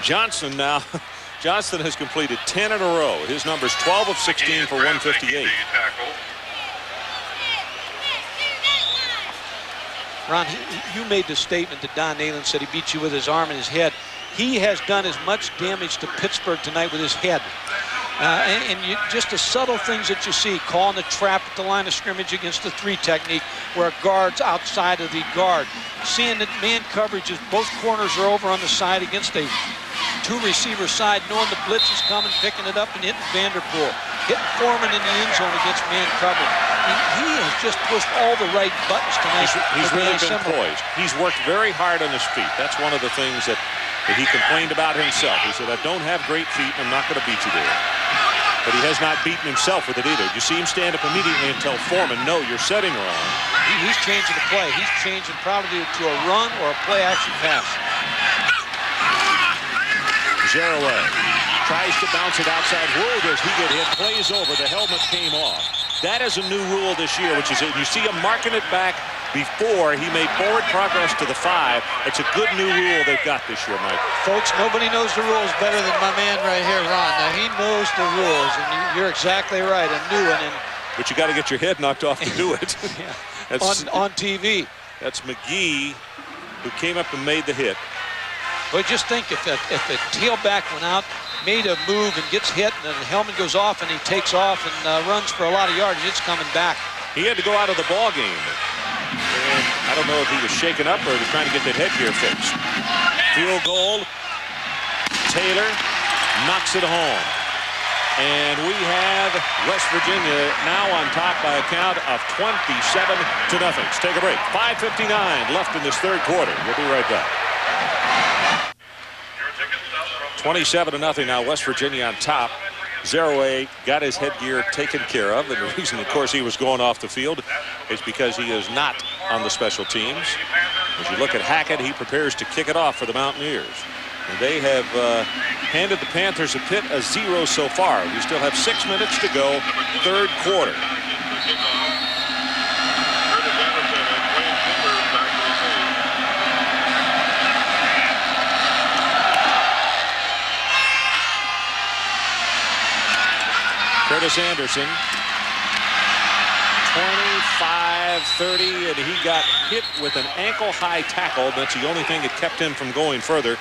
Johnston now. Johnston has completed 10 in a row. His number's 12 of 16 for 158. Ron, you made the statement that Don Nehlen said he beat you with his arm and his head. He has done as much damage to Pittsburgh tonight with his head uh, and, and you, just the subtle things that you see, calling the trap at the line of scrimmage against the three technique, where a guard's outside of the guard. Seeing that man coverage is both corners are over on the side against a two receiver side, knowing the blitz is coming, picking it up and hitting Vanterpool. Hitting Foreman in the end zone against man coverage. he has just pushed all the right buttons tonight. He's, he's really been poised. He's worked very hard on his feet. That's one of the things that, that he complained about himself. He said, I don't have great feet and I'm not going to beat you there. But he has not beaten himself with it either. You see him stand up immediately and tell Foreman, no, you're setting wrong. He's changing the play. He's changing probably to a run or a play action pass. Zereoué tries to bounce it outside. Whoa, does he get hit? Plays over. The helmet came off. That is a new rule this year, which is it. you see him marking it back before he made forward progress to the five. It's a good new rule they've got this year, Mike. Folks, nobody knows the rules better than my man right here, Ron. Now, he knows the rules, and you're exactly right, a new one. And but you got to get your head knocked off to do it. yeah. on, on TV. That's McGee who came up and made the hit. But just think if a, if a tailback went out, made a move and gets hit, and the helmet goes off, and he takes off and uh, runs for a lot of yards, it's coming back. He had to go out of the ball game. And I don't know if he was shaken up or trying to get that headgear fixed. Field goal. Taylor knocks it home. And we have West Virginia now on top by a count of 27 to nothing. Let's take a break. 5.59 left in this third quarter. We'll be right back. 27 to nothing now. West Virginia on top. Zereoué got his headgear taken care of. And the reason, of course, he was going off the field is because he is not on the special teams. As you look at Hackett, he prepares to kick it off for the Mountaineers. And they have uh, handed the Panthers a pit a zero so far. We still have six minutes to go, third quarter. Curtis Anderson. 25-30, and he got hit with an ankle-high tackle. That's the only thing that kept him from going further.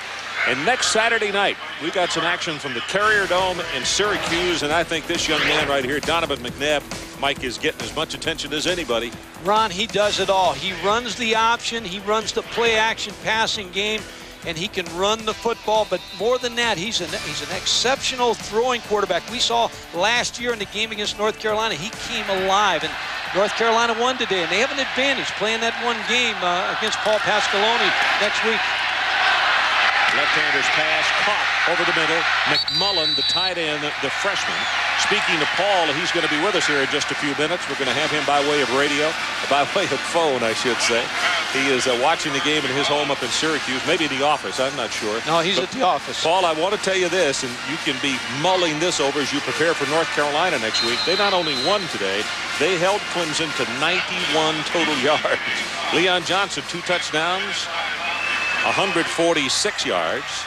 And next Saturday night, we got some action from the Carrier Dome in Syracuse, and I think this young man right here, Donovan McNabb, Mike, is getting as much attention as anybody. Ron, he does it all. He runs the option. He runs the play-action passing game and he can run the football. But more than that, he's an, he's an exceptional throwing quarterback. We saw last year in the game against North Carolina, he came alive. And North Carolina won today, and they have an advantage playing that one game uh, against Paul Pasqualoni next week. Left-hander's pass caught over the middle. McMullen, the tight end, the freshman. Speaking to Paul, he's going to be with us here in just a few minutes. We're going to have him by way of radio, by way of phone, I should say. He is uh, watching the game in his home up in Syracuse, maybe the office, I'm not sure. No, he's but, at the office. Paul, I want to tell you this, and you can be mulling this over as you prepare for North Carolina next week. They not only won today, they held Clemson to 91 total yards. Leon Johnson, two touchdowns, 146 yards.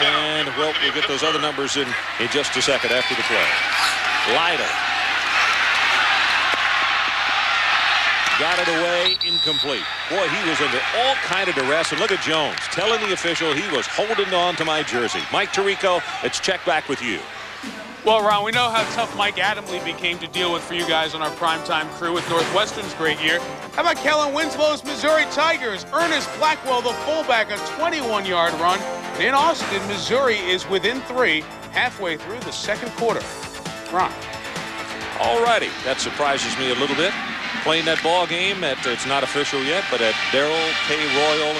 And, well, we'll get those other numbers in in just a second after the play. Lytle. Got it away, incomplete. Boy, he was under all kind of duress. And look at Jones telling the official he was holding on to my jersey. Mike Tirico, let's check back with you. Well, Ron, we know how tough Mike Adamle became to deal with for you guys on our primetime crew with Northwestern's great year. How about Kellen Winslow's Missouri Tigers? Ernest Blackwell, the fullback, a 21-yard run. And in Austin, Missouri is within three halfway through the second quarter. Ron. All righty. That surprises me a little bit. Playing that ball game at, it's not official yet, but at Darrell K. Royal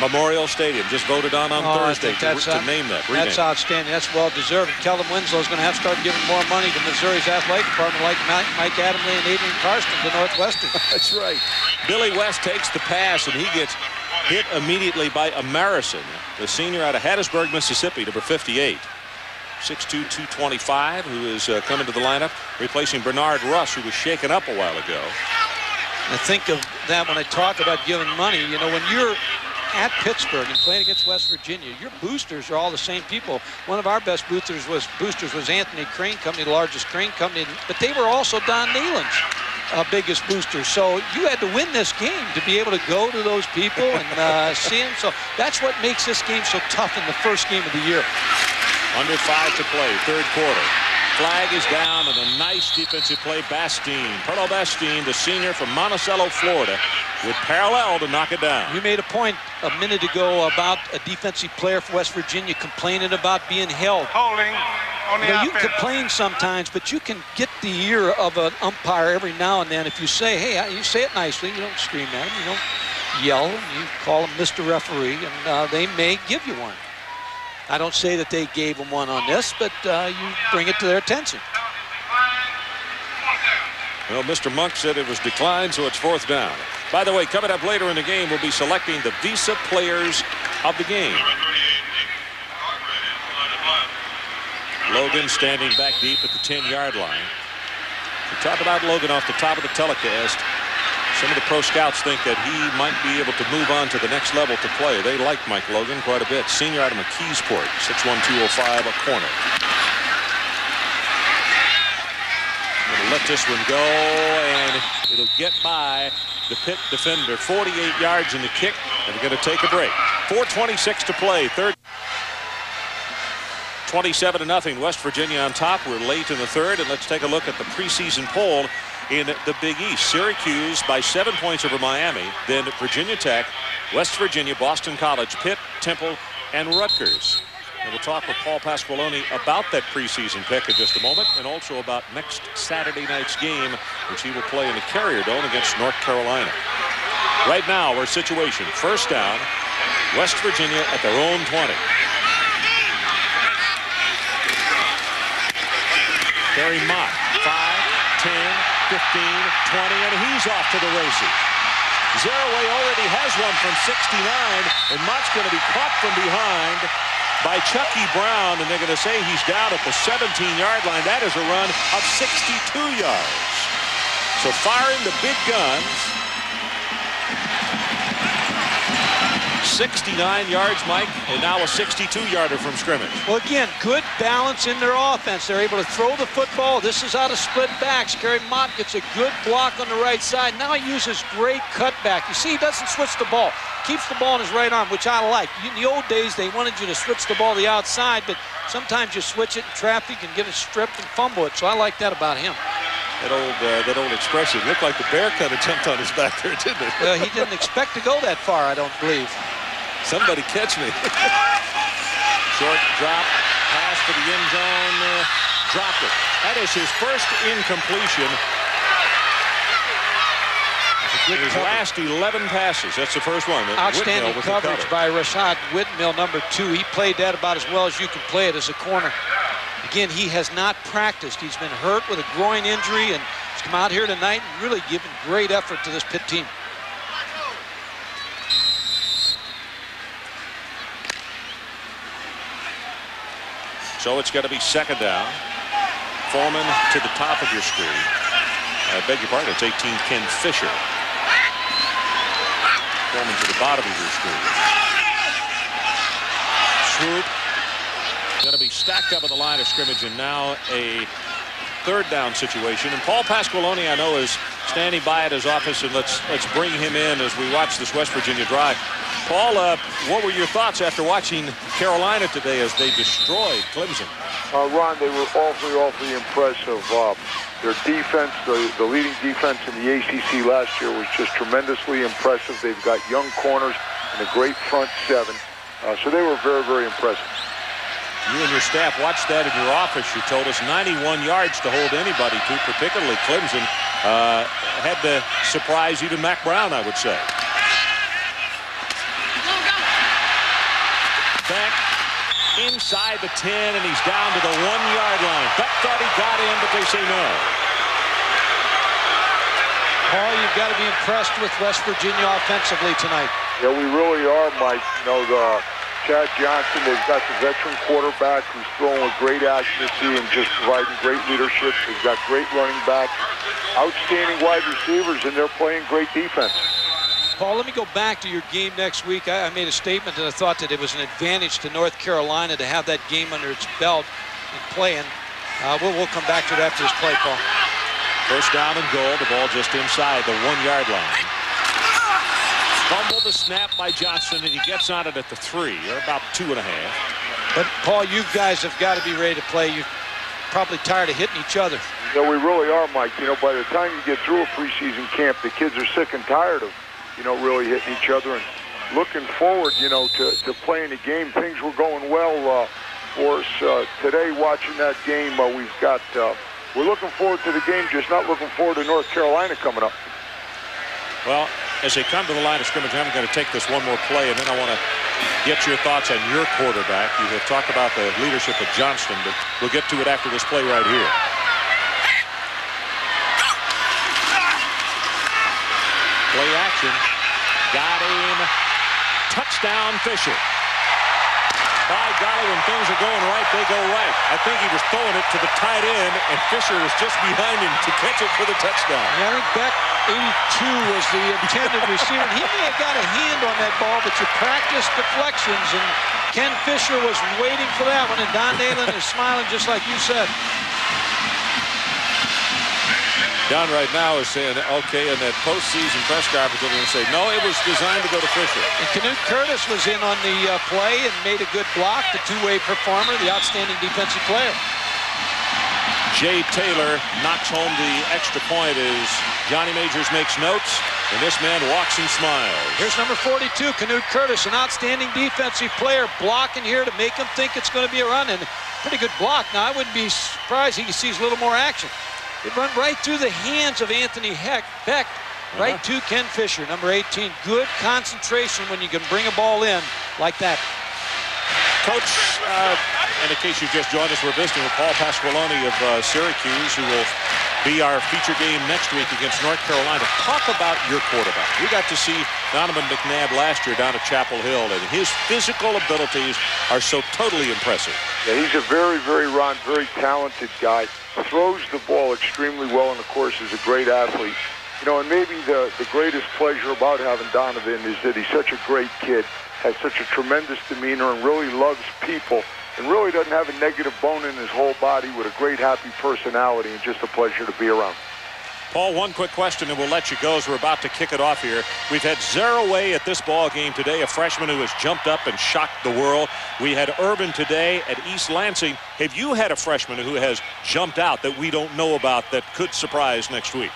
Memorial Stadium. Just voted on on Oh, Thursday to, that's, to name that. That's outstanding. That's well deserved. Kellen Winslow is going to have to start giving more money to Missouri's athletic department, like Mike, Mike Adamle and Adrian Karsten to Northwestern. That's right. Billy West takes the pass, and he gets hit immediately by Amarison, the senior out of Hattiesburg, Mississippi, number 58. 6'2", 225, who is uh, coming to the lineup, replacing Bernard Russ, who was shaken up a while ago. I think of that when I talk about giving money. You know, when you're at Pittsburgh and playing against West Virginia, your boosters are all the same people. One of our best boosters was boosters was Anthony Crane Company, the largest crane company, but they were also Don Nehlen's uh, biggest booster. So you had to win this game to be able to go to those people and uh, see them. So that's what makes this game so tough in the first game of the year. Under five to play, third quarter. Flag is down and a nice defensive play. Bastine, Perlo Bastine, the senior from Monticello, Florida, with parallel to knock it down. You made a point a minute ago about a defensive player for West Virginia complaining about being held. Holding on the You, know, you complain sometimes, but you can get the ear of an umpire every now and then if you say, hey, you say it nicely. You don't scream at him. You don't yell. You call him Mr. Referee, and uh, they may give you one. I don't say that they gave him one on this, but uh, you bring it to their attention. Well, Mr. Monk said it was declined, so it's fourth down. By the way, coming up later in the game, we'll be selecting the Visa players of the game. Logan standing back deep at the 10-yard line. We talk about Logan off the top of the telecast. Some of the pro scouts think that he might be able to move on to the next level to play. They like Mike Logan quite a bit. Senior out of McKeesport, 6'1", 205, a corner. Gonna let this one go, and it'll get by the Pitt defender. 48 yards in the kick, and they're going to take a break. 4.26 to play, third. 27 to nothing. West Virginia on top. We're late in the third, and let's take a look at the preseason poll in the Big East. Syracuse by seven points over Miami, then Virginia Tech, West Virginia, Boston College, Pitt, Temple, and Rutgers. And we'll talk with Paul Pasqualoni about that preseason pick in just a moment, and also about next Saturday night's game, which he will play in the Carrier Dome against North Carolina. Right now, our situation, first down, West Virginia at their own 20. Barry Mott, 5, 10, 15, 20, and he's off to the races. Zereoué already has one from 69, and Mott's going to be caught from behind by Chucky Brown, and they're going to say he's down at the 17-yard line. That is a run of 62 yards. So firing the big guns. 69 yards, Mike, and now a 62-yarder from scrimmage. Well, again, good balance in their offense. They're able to throw the football. This is out of split backs. Kerry Mott gets a good block on the right side. Now he uses great cutback. You see, he doesn't switch the ball. Keeps the ball in his right arm, which I like. In the old days, they wanted you to switch the ball to the outside, but sometimes you switch it in traffic and get it stripped and fumble it. So I like that about him. That old uh, that old expression looked like the bear kind of jumped on his back there, didn't it? Well, he didn't expect to go that far, I don't believe. Somebody catch me. Short drop, pass for the end zone, uh, dropped it. That is his first incompletion In his last 11 passes, that's the first one. Outstanding coverage cover. by Rashad Whitmill, number two. He played that about as well as you can play it as a corner. Again, he has not practiced. He's been hurt with a groin injury and he's come out here tonight and really given great effort to this Pitt team. So it's going to be second down. Foreman to the top of your screen. I beg your pardon, it's 18 Ken Fisher. Foreman to the bottom of your screen. Swoop. Going to be stacked up at the line of scrimmage and now a third down situation. And Paul Pasqualoni, I know, is standing by at his office, and let's let's bring him in as we watch this West Virginia drive. Paul, uh, what were your thoughts after watching Carolina today as they destroyed Clemson? Uh, Ron, they were awfully, awfully impressive. Uh, their defense, the, the leading defense in the ACC last year was just tremendously impressive. They've got young corners and a great front seven. Uh, so they were very, very impressive. You and your staff watched that in your office. You told us 91 yards to hold anybody to, particularly Clemson. Uh, had to surprise even Mack Brown, I would say. Becht inside the 10, and he's down to the one-yard line. Becht thought he got in, but they say no. Paul, you've got to be impressed with West Virginia offensively tonight. Yeah, we really are, Mike. You know, the Chad Johnston, they've got the veteran quarterback who's throwing with great accuracy and just providing great leadership. They've got great running backs, outstanding wide receivers, and they're playing great defense. Paul, let me go back to your game next week. I, I made a statement that I thought that it was an advantage to North Carolina to have that game under its belt and playing. Uh, we'll, we'll come back to it after this play, Paul. First down and goal. The ball just inside the one-yard line. Fumble the snap by Johnston, and he gets on it at the three, or about two and a half. But, Paul, you guys have got to be ready to play. You're probably tired of hitting each other. Yeah, we really are, Mike. You know, by the time you get through a preseason camp, the kids are sick and tired of you know, really hitting each other and looking forward, you know, to, to playing the game. Things were going well uh, for us uh, today. Watching that game, uh, we've got uh, we're looking forward to the game, just not looking forward to North Carolina coming up. Well, as they come to the line of scrimmage, I'm going to take this one more play, and then I want to get your thoughts on your quarterback. You have talked about the leadership of Johnston, but we'll get to it after this play right here. Play action. Got him. Touchdown Fisher. By golly, when things are going right, they go right. I think he was throwing it to the tight end, and Fisher was just behind him to catch it for the touchdown. Think Becht 82 was the intended receiver. He may have got a hand on that ball, but you practice deflections, and Ken Fisher was waiting for that one, and Don Nehlen is smiling just like you said. Don right now is saying, okay, in that postseason press conference, they're going to say, no, it was designed to go to Fisher. And Canute Curtis was in on the uh, play and made a good block, the two-way performer, the outstanding defensive player. Jay Taylor knocks home the extra point as Johnny Majors makes notes, and this man walks and smiles. Here's number 42, Canute Curtis, an outstanding defensive player, blocking here to make him think it's going to be a run, and pretty good block. Now, I wouldn't be surprised if he sees a little more action. It run right through the hands of Anthony Heck, Becht, right uh -huh. to Ken Fisher, number 18. Good concentration when you can bring a ball in like that. Coach, uh, and in case you've just joined us, we're visiting with Paul Pasqualoni of uh, Syracuse, who will be our feature game next week against North Carolina. Talk about your quarterback. We got to see Donovan McNabb last year down at Chapel Hill, and his physical abilities are so totally impressive. Yeah, he's a very, very, Ron, very talented guy throws the ball extremely well, and of course is a great athlete. You know, and maybe the, the greatest pleasure about having Donovan is that he's such a great kid, has such a tremendous demeanor, and really loves people, and really doesn't have a negative bone in his whole body with a great, happy personality, and just a pleasure to be around. Paul, one quick question, and we'll let you go as we're about to kick it off here. We've had Zereoué at this ball game today, a freshman who has jumped up and shocked the world. We had Urban today at East Lansing. Have you had a freshman who has jumped out that we don't know about that could surprise next week?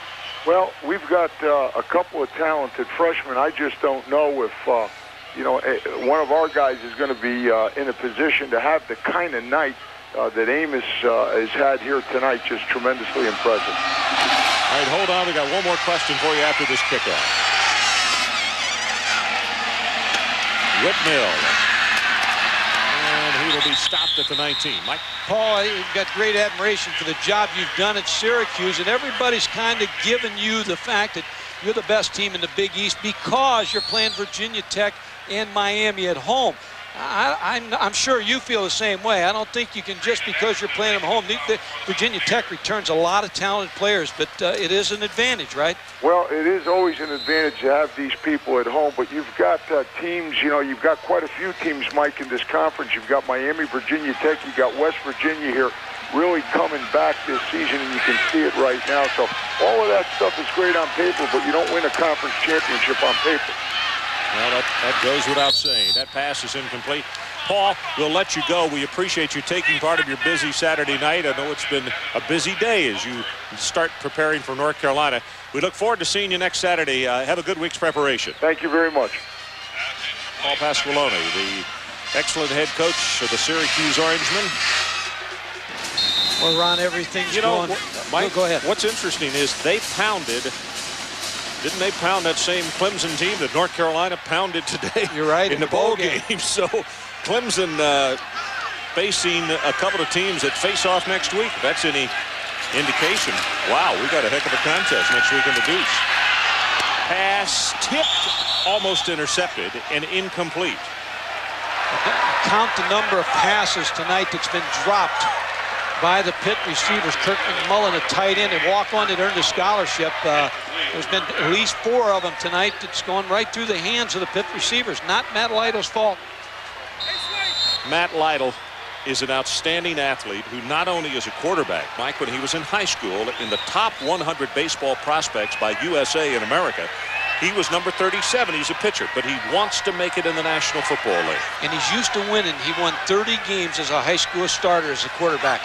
Well, we've got uh, a couple of talented freshmen. I just don't know if, uh, you know, eh, one of our guys is going to be uh, in a position to have the kind of night uh, that Amos uh, has had here tonight. Just tremendously impressive. All right, hold on. We got one more question for you after this kickoff. Whitmill. And he will be stopped at the 19. Mike? Paul, you've got great admiration for the job you've done at Syracuse, and everybody's kind of given you the fact that you're the best team in the Big East because you're playing Virginia Tech and Miami at home. I, am sure you feel the same way. I don't think you can just because you're playing them home. The, the Virginia Tech returns a lot of talented players, but uh, it is an advantage, right? Well, it is always an advantage to have these people at home, but you've got uh, teams, you know, you've got quite a few teams, Mike, in this conference. You've got Miami, Virginia Tech, you've got West Virginia here really coming back this season, and you can see it right now. So all of that stuff is great on paper, but you don't win a conference championship on paper. Well, that, that goes without saying. That pass is incomplete. Paul, we'll let you go. We appreciate you taking part of your busy Saturday night. I know it's been a busy day as you start preparing for North Carolina. We look forward to seeing you next Saturday. Uh, have a good week's preparation. Thank you very much. Paul Pasqualoni, the excellent head coach of the Syracuse Orangemen. Well, Ron, everything's you know, going. Mike, go ahead. What's interesting is they pounded didn't they pound that same Clemson team that North Carolina pounded today? You're right. In, in the, bowl, bowl game. game. So Clemson uh, facing a couple of teams that face off next week. If that's any indication. Wow, we got a heck of a contest next week in the Deuce. Pass tipped, almost intercepted, and incomplete. Count the number of passes tonight that's been dropped by the Pitt receivers. Kirk McMullen, a tight end, and walk on that earned a scholarship. Uh, there's been at least four of them tonight that's gone right through the hands of the Pitt receivers. Not Matt Lytle's fault. Matt Lytle is an outstanding athlete who not only is a quarterback, Mike, when he was in high school, in the top 100 baseball prospects by USA in America, he was number 37. He's a pitcher, but he wants to make it in the National Football League. And he's used to winning. He won 30 games as a high school starter as a quarterback.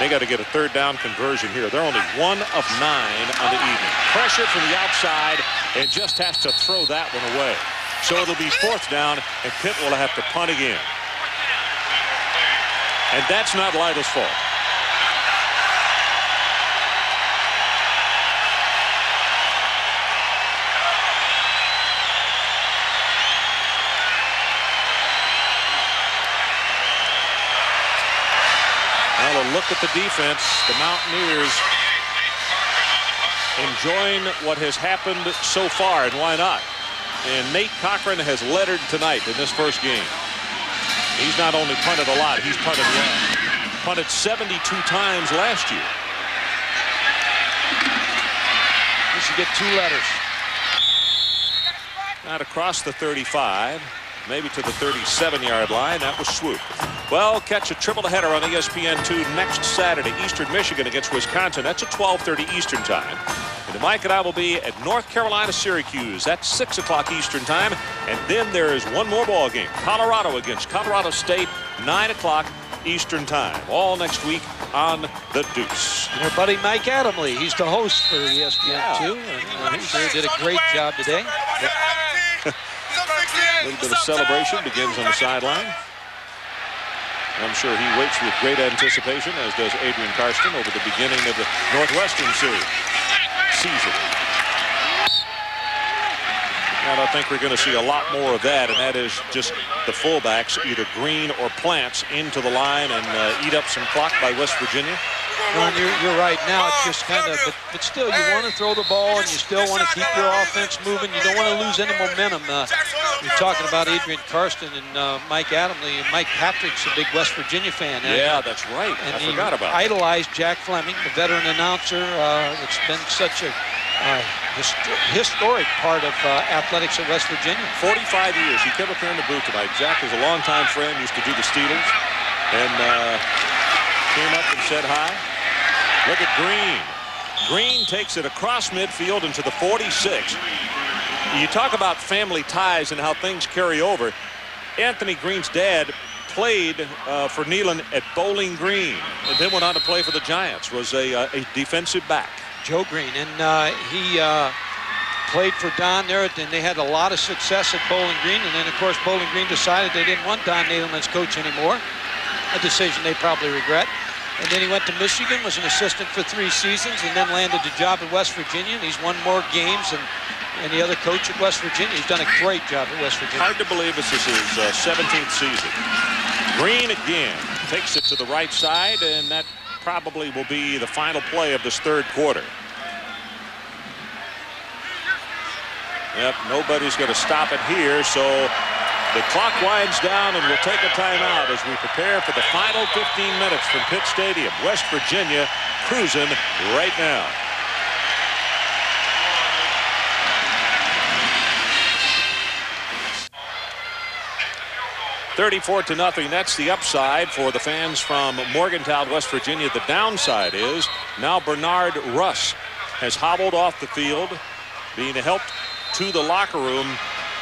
They got to get a third down conversion here. They're only one of nine on the evening. Pressure from the outside and just has to throw that one away. So it'll be fourth down, and Pitt will have to punt again. And that's not Lytle's fault. Look at the defense. The Mountaineers enjoying what has happened so far, and why not? And Nate Cochran has lettered tonight in this first game. He's not only punted a lot, he's punted well. Punted 72 times last year. He should get two letters. Not across the 35 maybe to the 37-yard line. That was Swoop. Well, catch a triple header on ESPN2 next Saturday. Eastern Michigan against Wisconsin. That's at 12.30 Eastern Time. And Mike and I will be at North Carolina, Syracuse. That's 6 o'clock Eastern Time. And then there is one more ball game. Colorado against Colorado State, 9 o'clock Eastern Time. All next week on The Deuce. And our buddy Mike Adamle. He's the host for ESPN2. Yeah. And uh, he sure did a great job today. Yep. A little bit of celebration begins on the sideline. I'm sure he waits with great anticipation, as does Adrian Karsten, over the beginning of the Northwestern series season. And I think we're going to see a lot more of that, and that is just the fullbacks, either Green or Plants, into the line and uh, eat up some clock by West Virginia. Ron, you're, you're right. Now it's just kind of, but, but still, you want to throw the ball and you still want to keep your offense moving. You don't want to lose any momentum. Uh, you're talking about Adrian Karsten and uh, Mike Adamle. Mike Patrick's a big West Virginia fan. Yeah, that's right. And I he forgot about idolized Jack Fleming, the veteran announcer. Uh, it's been such a uh, hist historic part of uh, athletics at West Virginia. 45 years. He came up here in the booth tonight. Jack is a longtime friend, used to do the Steelers. And uh, came up and said hi. Look at Green. Green takes it across midfield into the 46. You talk about family ties and how things carry over. Anthony Green's dad played uh, for Nehlen at Bowling Green and then went on to play for the Giants, was a, uh, a defensive back. Joe Green, and uh, he uh, played for Don there, and they had a lot of success at Bowling Green, and then, of course, Bowling Green decided they didn't want Don Nehlen as coach anymore, a decision they probably regret. And then he went to Michigan, was an assistant for three seasons, and then landed a job at West Virginia. And he's won more games than any other coach at West Virginia. He's done a great job at West Virginia. Hard to believe this is his uh, 17th season. Green again takes it to the right side, and that probably will be the final play of this third quarter. Yep, nobody's going to stop it here, so the clock winds down and we'll take a timeout as we prepare for the final 15 minutes from Pitt Stadium. West Virginia cruising right now. 34 to nothing. That's the upside for the fans from Morgantown, West Virginia. The downside is now Bernard Russ has hobbled off the field, being helped to the locker room.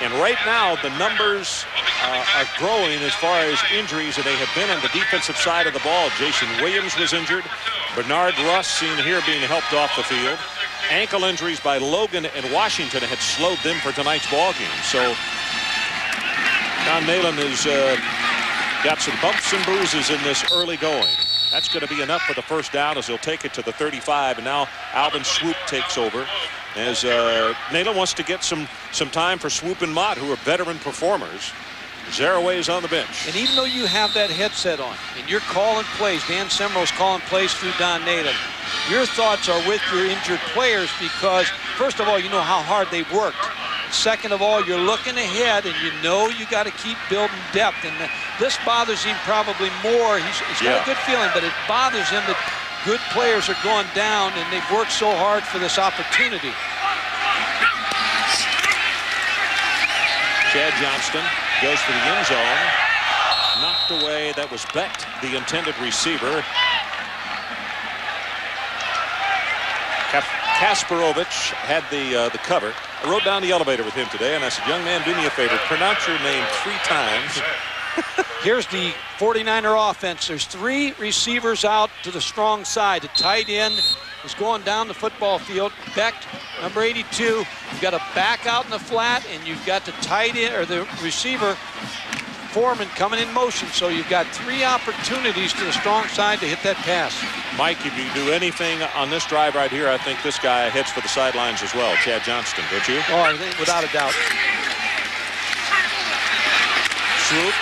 And right now, the numbers uh, are growing as far as injuries, and they have been on the defensive side of the ball. Jason Williams was injured. Bernard Russ seen here being helped off the field. Ankle injuries by Logan and Washington had slowed them for tonight's ball game. So Don Nehlen has uh, got some bumps and bruises in this early going. That's going to be enough for the first down as he'll take it to the 35. And now Alvin Swoop takes over as uh, wants to get some, some time for Swoop and Mott, who are veteran performers. Zereoué is on the bench. And even though you have that headset on and you're calling plays, Dan Simrell's calling plays through Don Nehlen, your thoughts are with your injured players because, first of all, you know how hard they've worked. Second of all, you're looking ahead, and you know you got to keep building depth. And this bothers him probably more. He's, he's got a good feeling, but it bothers him that good players are going down, and they've worked so hard for this opportunity. Chad Johnston goes for the end zone. Knocked away. That was Becht, the intended receiver. Kasparovich had the uh, the cover. I rode down the elevator with him today, and I said, young man, do me a favor. Pronounce your name three times. Here's the 49er offense. There's three receivers out to the strong side. The tight end is going down the football field. Becht, number 82. You've got to back out in the flat, and you've got the tight end or the receiver Foreman coming in motion. So you've got three opportunities to the strong side to hit that pass. Mike, if you do anything on this drive right here, I think this guy heads for the sidelines as well, Chad Johnston, don't you? Oh, I think without a doubt. Swoop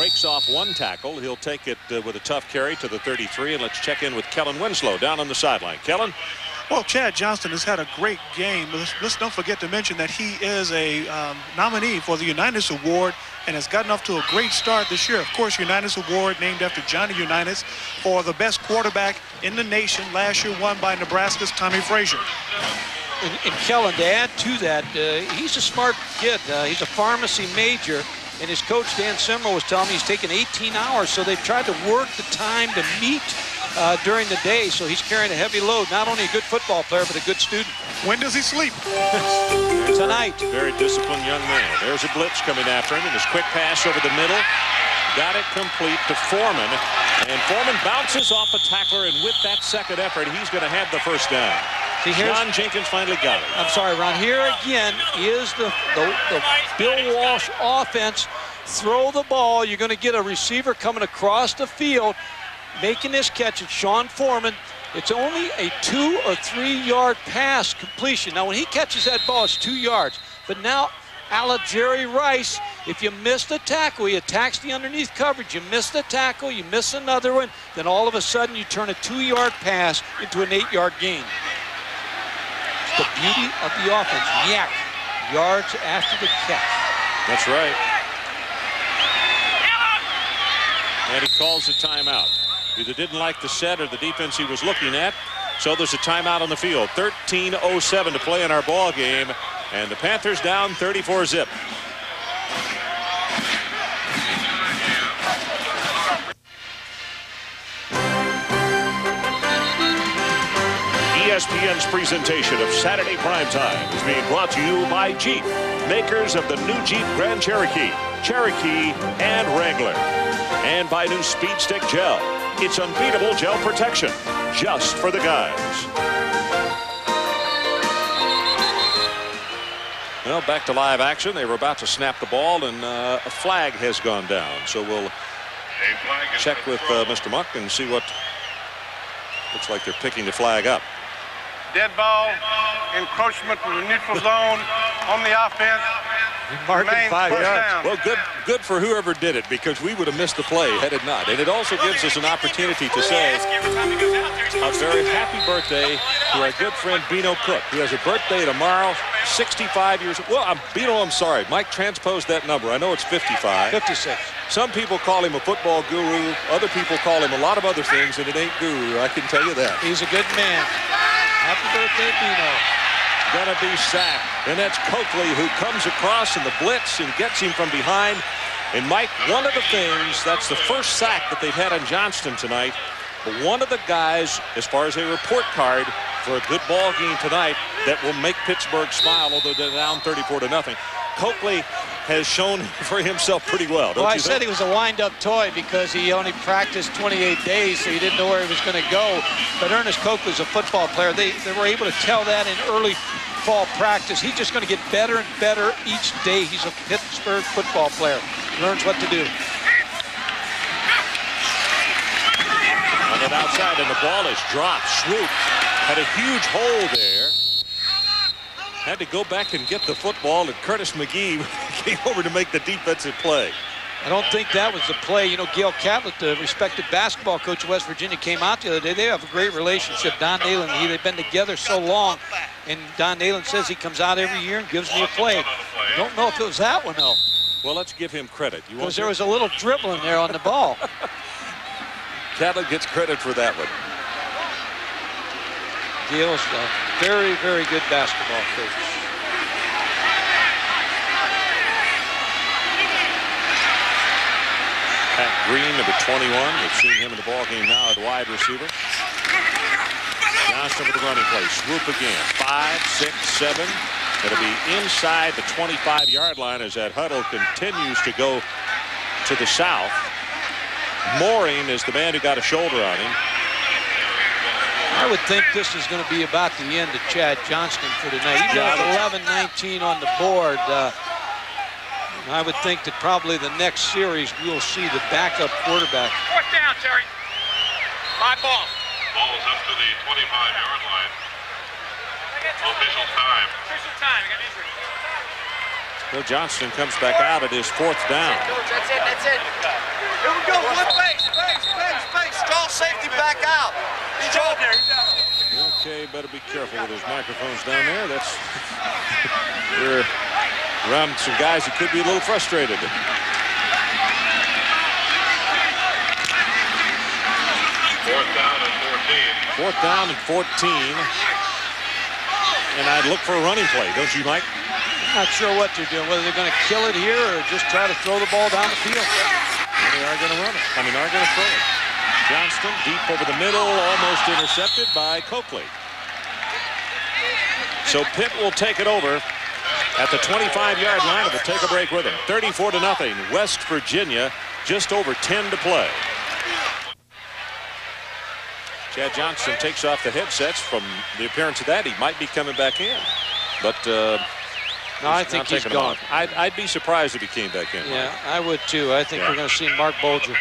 breaks off one tackle. He'll take it uh, with a tough carry to the 33, and let's check in with Kellen Winslow down on the sideline. Kellen? Well, Chad Johnston has had a great game. Let's, let's don't forget to mention that he is a um, nominee for the Unitas Award and has gotten off to a great start this year. Of course, Unitas Award named after Johnny Unitas for the best quarterback in the nation. Last year won by Nebraska's Tommie Frazier. And, and Kellen, to add to that, uh, he's a smart kid. Uh, he's a pharmacy major. And his coach, Dan Simrell, was telling me he's taken 18 hours. So they've tried to work the time to meet uh, during the day, so he's carrying a heavy load. Not only a good football player, but a good student. When does he sleep? Tonight. Very disciplined young man. There's a blitz coming after him, and his quick pass over the middle. Got it complete to Foreman. And Foreman bounces off a tackler, and with that second effort, he's going to have the first down. See, John Jenkins finally got it. I'm sorry, Ron. Here again is the, the, the Bill Walsh offense. Throw the ball. You're going to get a receiver coming across the field making this catch. It's Sean Foreman. It's only a two or three yard pass completion. Now, when he catches that ball, it's two yards. But now, a la Jerry Rice, if you miss the tackle, he attacks the underneath coverage. You miss the tackle, you miss another one, then all of a sudden you turn a two yard pass into an eight yard gain. The beauty of the offense. Yards after the catch. That's right. And he calls a timeout. Either didn't like the set or the defense he was looking at. So there's a timeout on the field. 13.07 to play in our ball game. And the Panthers down 34 zip. ESPN's presentation of Saturday Primetime is being brought to you by Jeep, makers of the new Jeep Grand Cherokee, Cherokee, and Wrangler. And by new Speed Stick Gel. It's unbeatable gel protection, just for the guys. Well, back to live action. They were about to snap the ball, and uh, a flag has gone down. So we'll check with uh, Mr. Muck and see what Looks like they're picking the flag up. Dead ball, encroachment to the neutral zone on the offense. Marking Remains five first yards. down. Well, good good for whoever did it because we would have missed the play had it not. And it also gives us an opportunity to say a very happy birthday to our good friend Beano Cook, He has a birthday tomorrow, 65 years. Well, I'm Beano, I'm sorry. Mike transposed that number. I know it's 55. 56. Some people call him a football guru. Other people call him a lot of other things, and it ain't guru. I can tell you that. He's a good man. Happy birthday, Beano. Gonna be sacked. And that's Coakley who comes across in the blitz and gets him from behind. And Mike, one of the things, that's the first sack that they've had on Johnston tonight. But one of the guys, as far as a report card for a good ball game tonight, that will make Pittsburgh smile, although they're down 34 to nothing. Coakley has shown for himself pretty well. Well, I said he was a wind-up toy because he only practiced 28 days, so he didn't know where he was going to go. But Ernest Coakley's a football player. They, they were able to tell that in early fall practice. He's just going to get better and better each day. He's a Pittsburgh football player. Learns what to do. It outside, and the ball is dropped. Swoop had a huge hole there. Had to go back and get the football, and Curtis McGee came over to make the defensive play. I don't think that was the play. You know, Gale Catlett, the respected basketball coach of West Virginia, came out the other day. They have a great relationship. Don Nehlen, he, they've been together so long. And Don Nehlen says he comes out every year and gives me a play. I Don't know if it was that one, though. Well, let's give him credit. Because there was a little dribbling there on the ball. Catlett gets credit for that one. Gale's a very, very good basketball coach. Pat Green, number 21. We've seen him in the ball game now at wide receiver. Johnston with the running play. Swoop again. Five, six, seven. It'll be inside the 25-yard line as that huddle continues to go to the south. Mooring is the man who got a shoulder on him. I would think this is going to be about the end of Chad Johnston for tonight. Even Yeah, with 11-19 on the board, uh, I would think that probably the next series we'll see the backup quarterback. Fourth down, Terry. Five ball. Ball is up to the 25-yard line. Official time. Official time. I got injury. Bill Johnston comes back out at his fourth down. Coach, that's it. That's it. Here we go. One base, base, base, base. Strong safety back out. He's over there. He's out. Okay, better be careful with those microphones down there. That's we're around some guys who could be a little frustrated. Fourth down and 14. Fourth down and 14. And I'd look for a running play, don't you, Mike? Not sure what they're doing, whether they're going to kill it here or just try to throw the ball down the field. Well, they are going to run it. I mean, are going to throw it. Johnston deep over the middle, almost intercepted by Coakley. So Pitt will take it over at the 25-yard line and will take a break with him. 34 to nothing. West Virginia just over 10 to play. Chad Johnston takes off the headsets from the appearance of that. He might be coming back in. But uh, No, I not think he's taking them gone. off. I'd, I'd be surprised if he came back in. Yeah, I would too. I think Yeah. we're going to see Marc Bulger,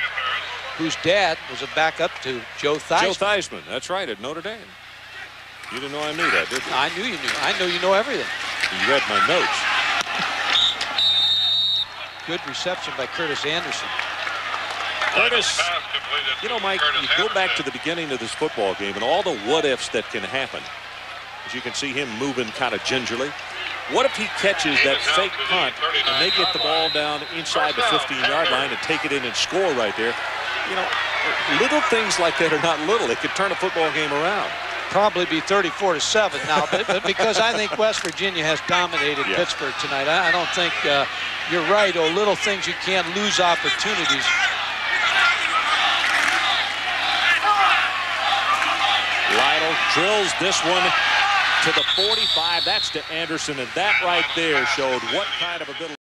whose dad was a backup to Joe Theismann. Joe Theismann, that's right, at Notre Dame. You didn't know I knew that, did you? I knew you knew. I know you know everything. You read my notes. Good reception by Curtis Anderson. Curtis, you know, Mike, Curtis you go back to the beginning of this football game and all the what-ifs that can happen. As you can see him moving kind of gingerly. What if he catches that fake punt and they get the ball down inside the 15-yard line and take it in and score right there? You know, little things like that are not little. It could turn a football game around. Probably be 34 to 7 now, but, but because I think West Virginia has dominated Yeah. Pittsburgh tonight. I, I don't think uh, you're right. Oh, little things you can't lose opportunities. Lytle drills this one to the 45. That's to Anderson, and that right there showed what kind of ability.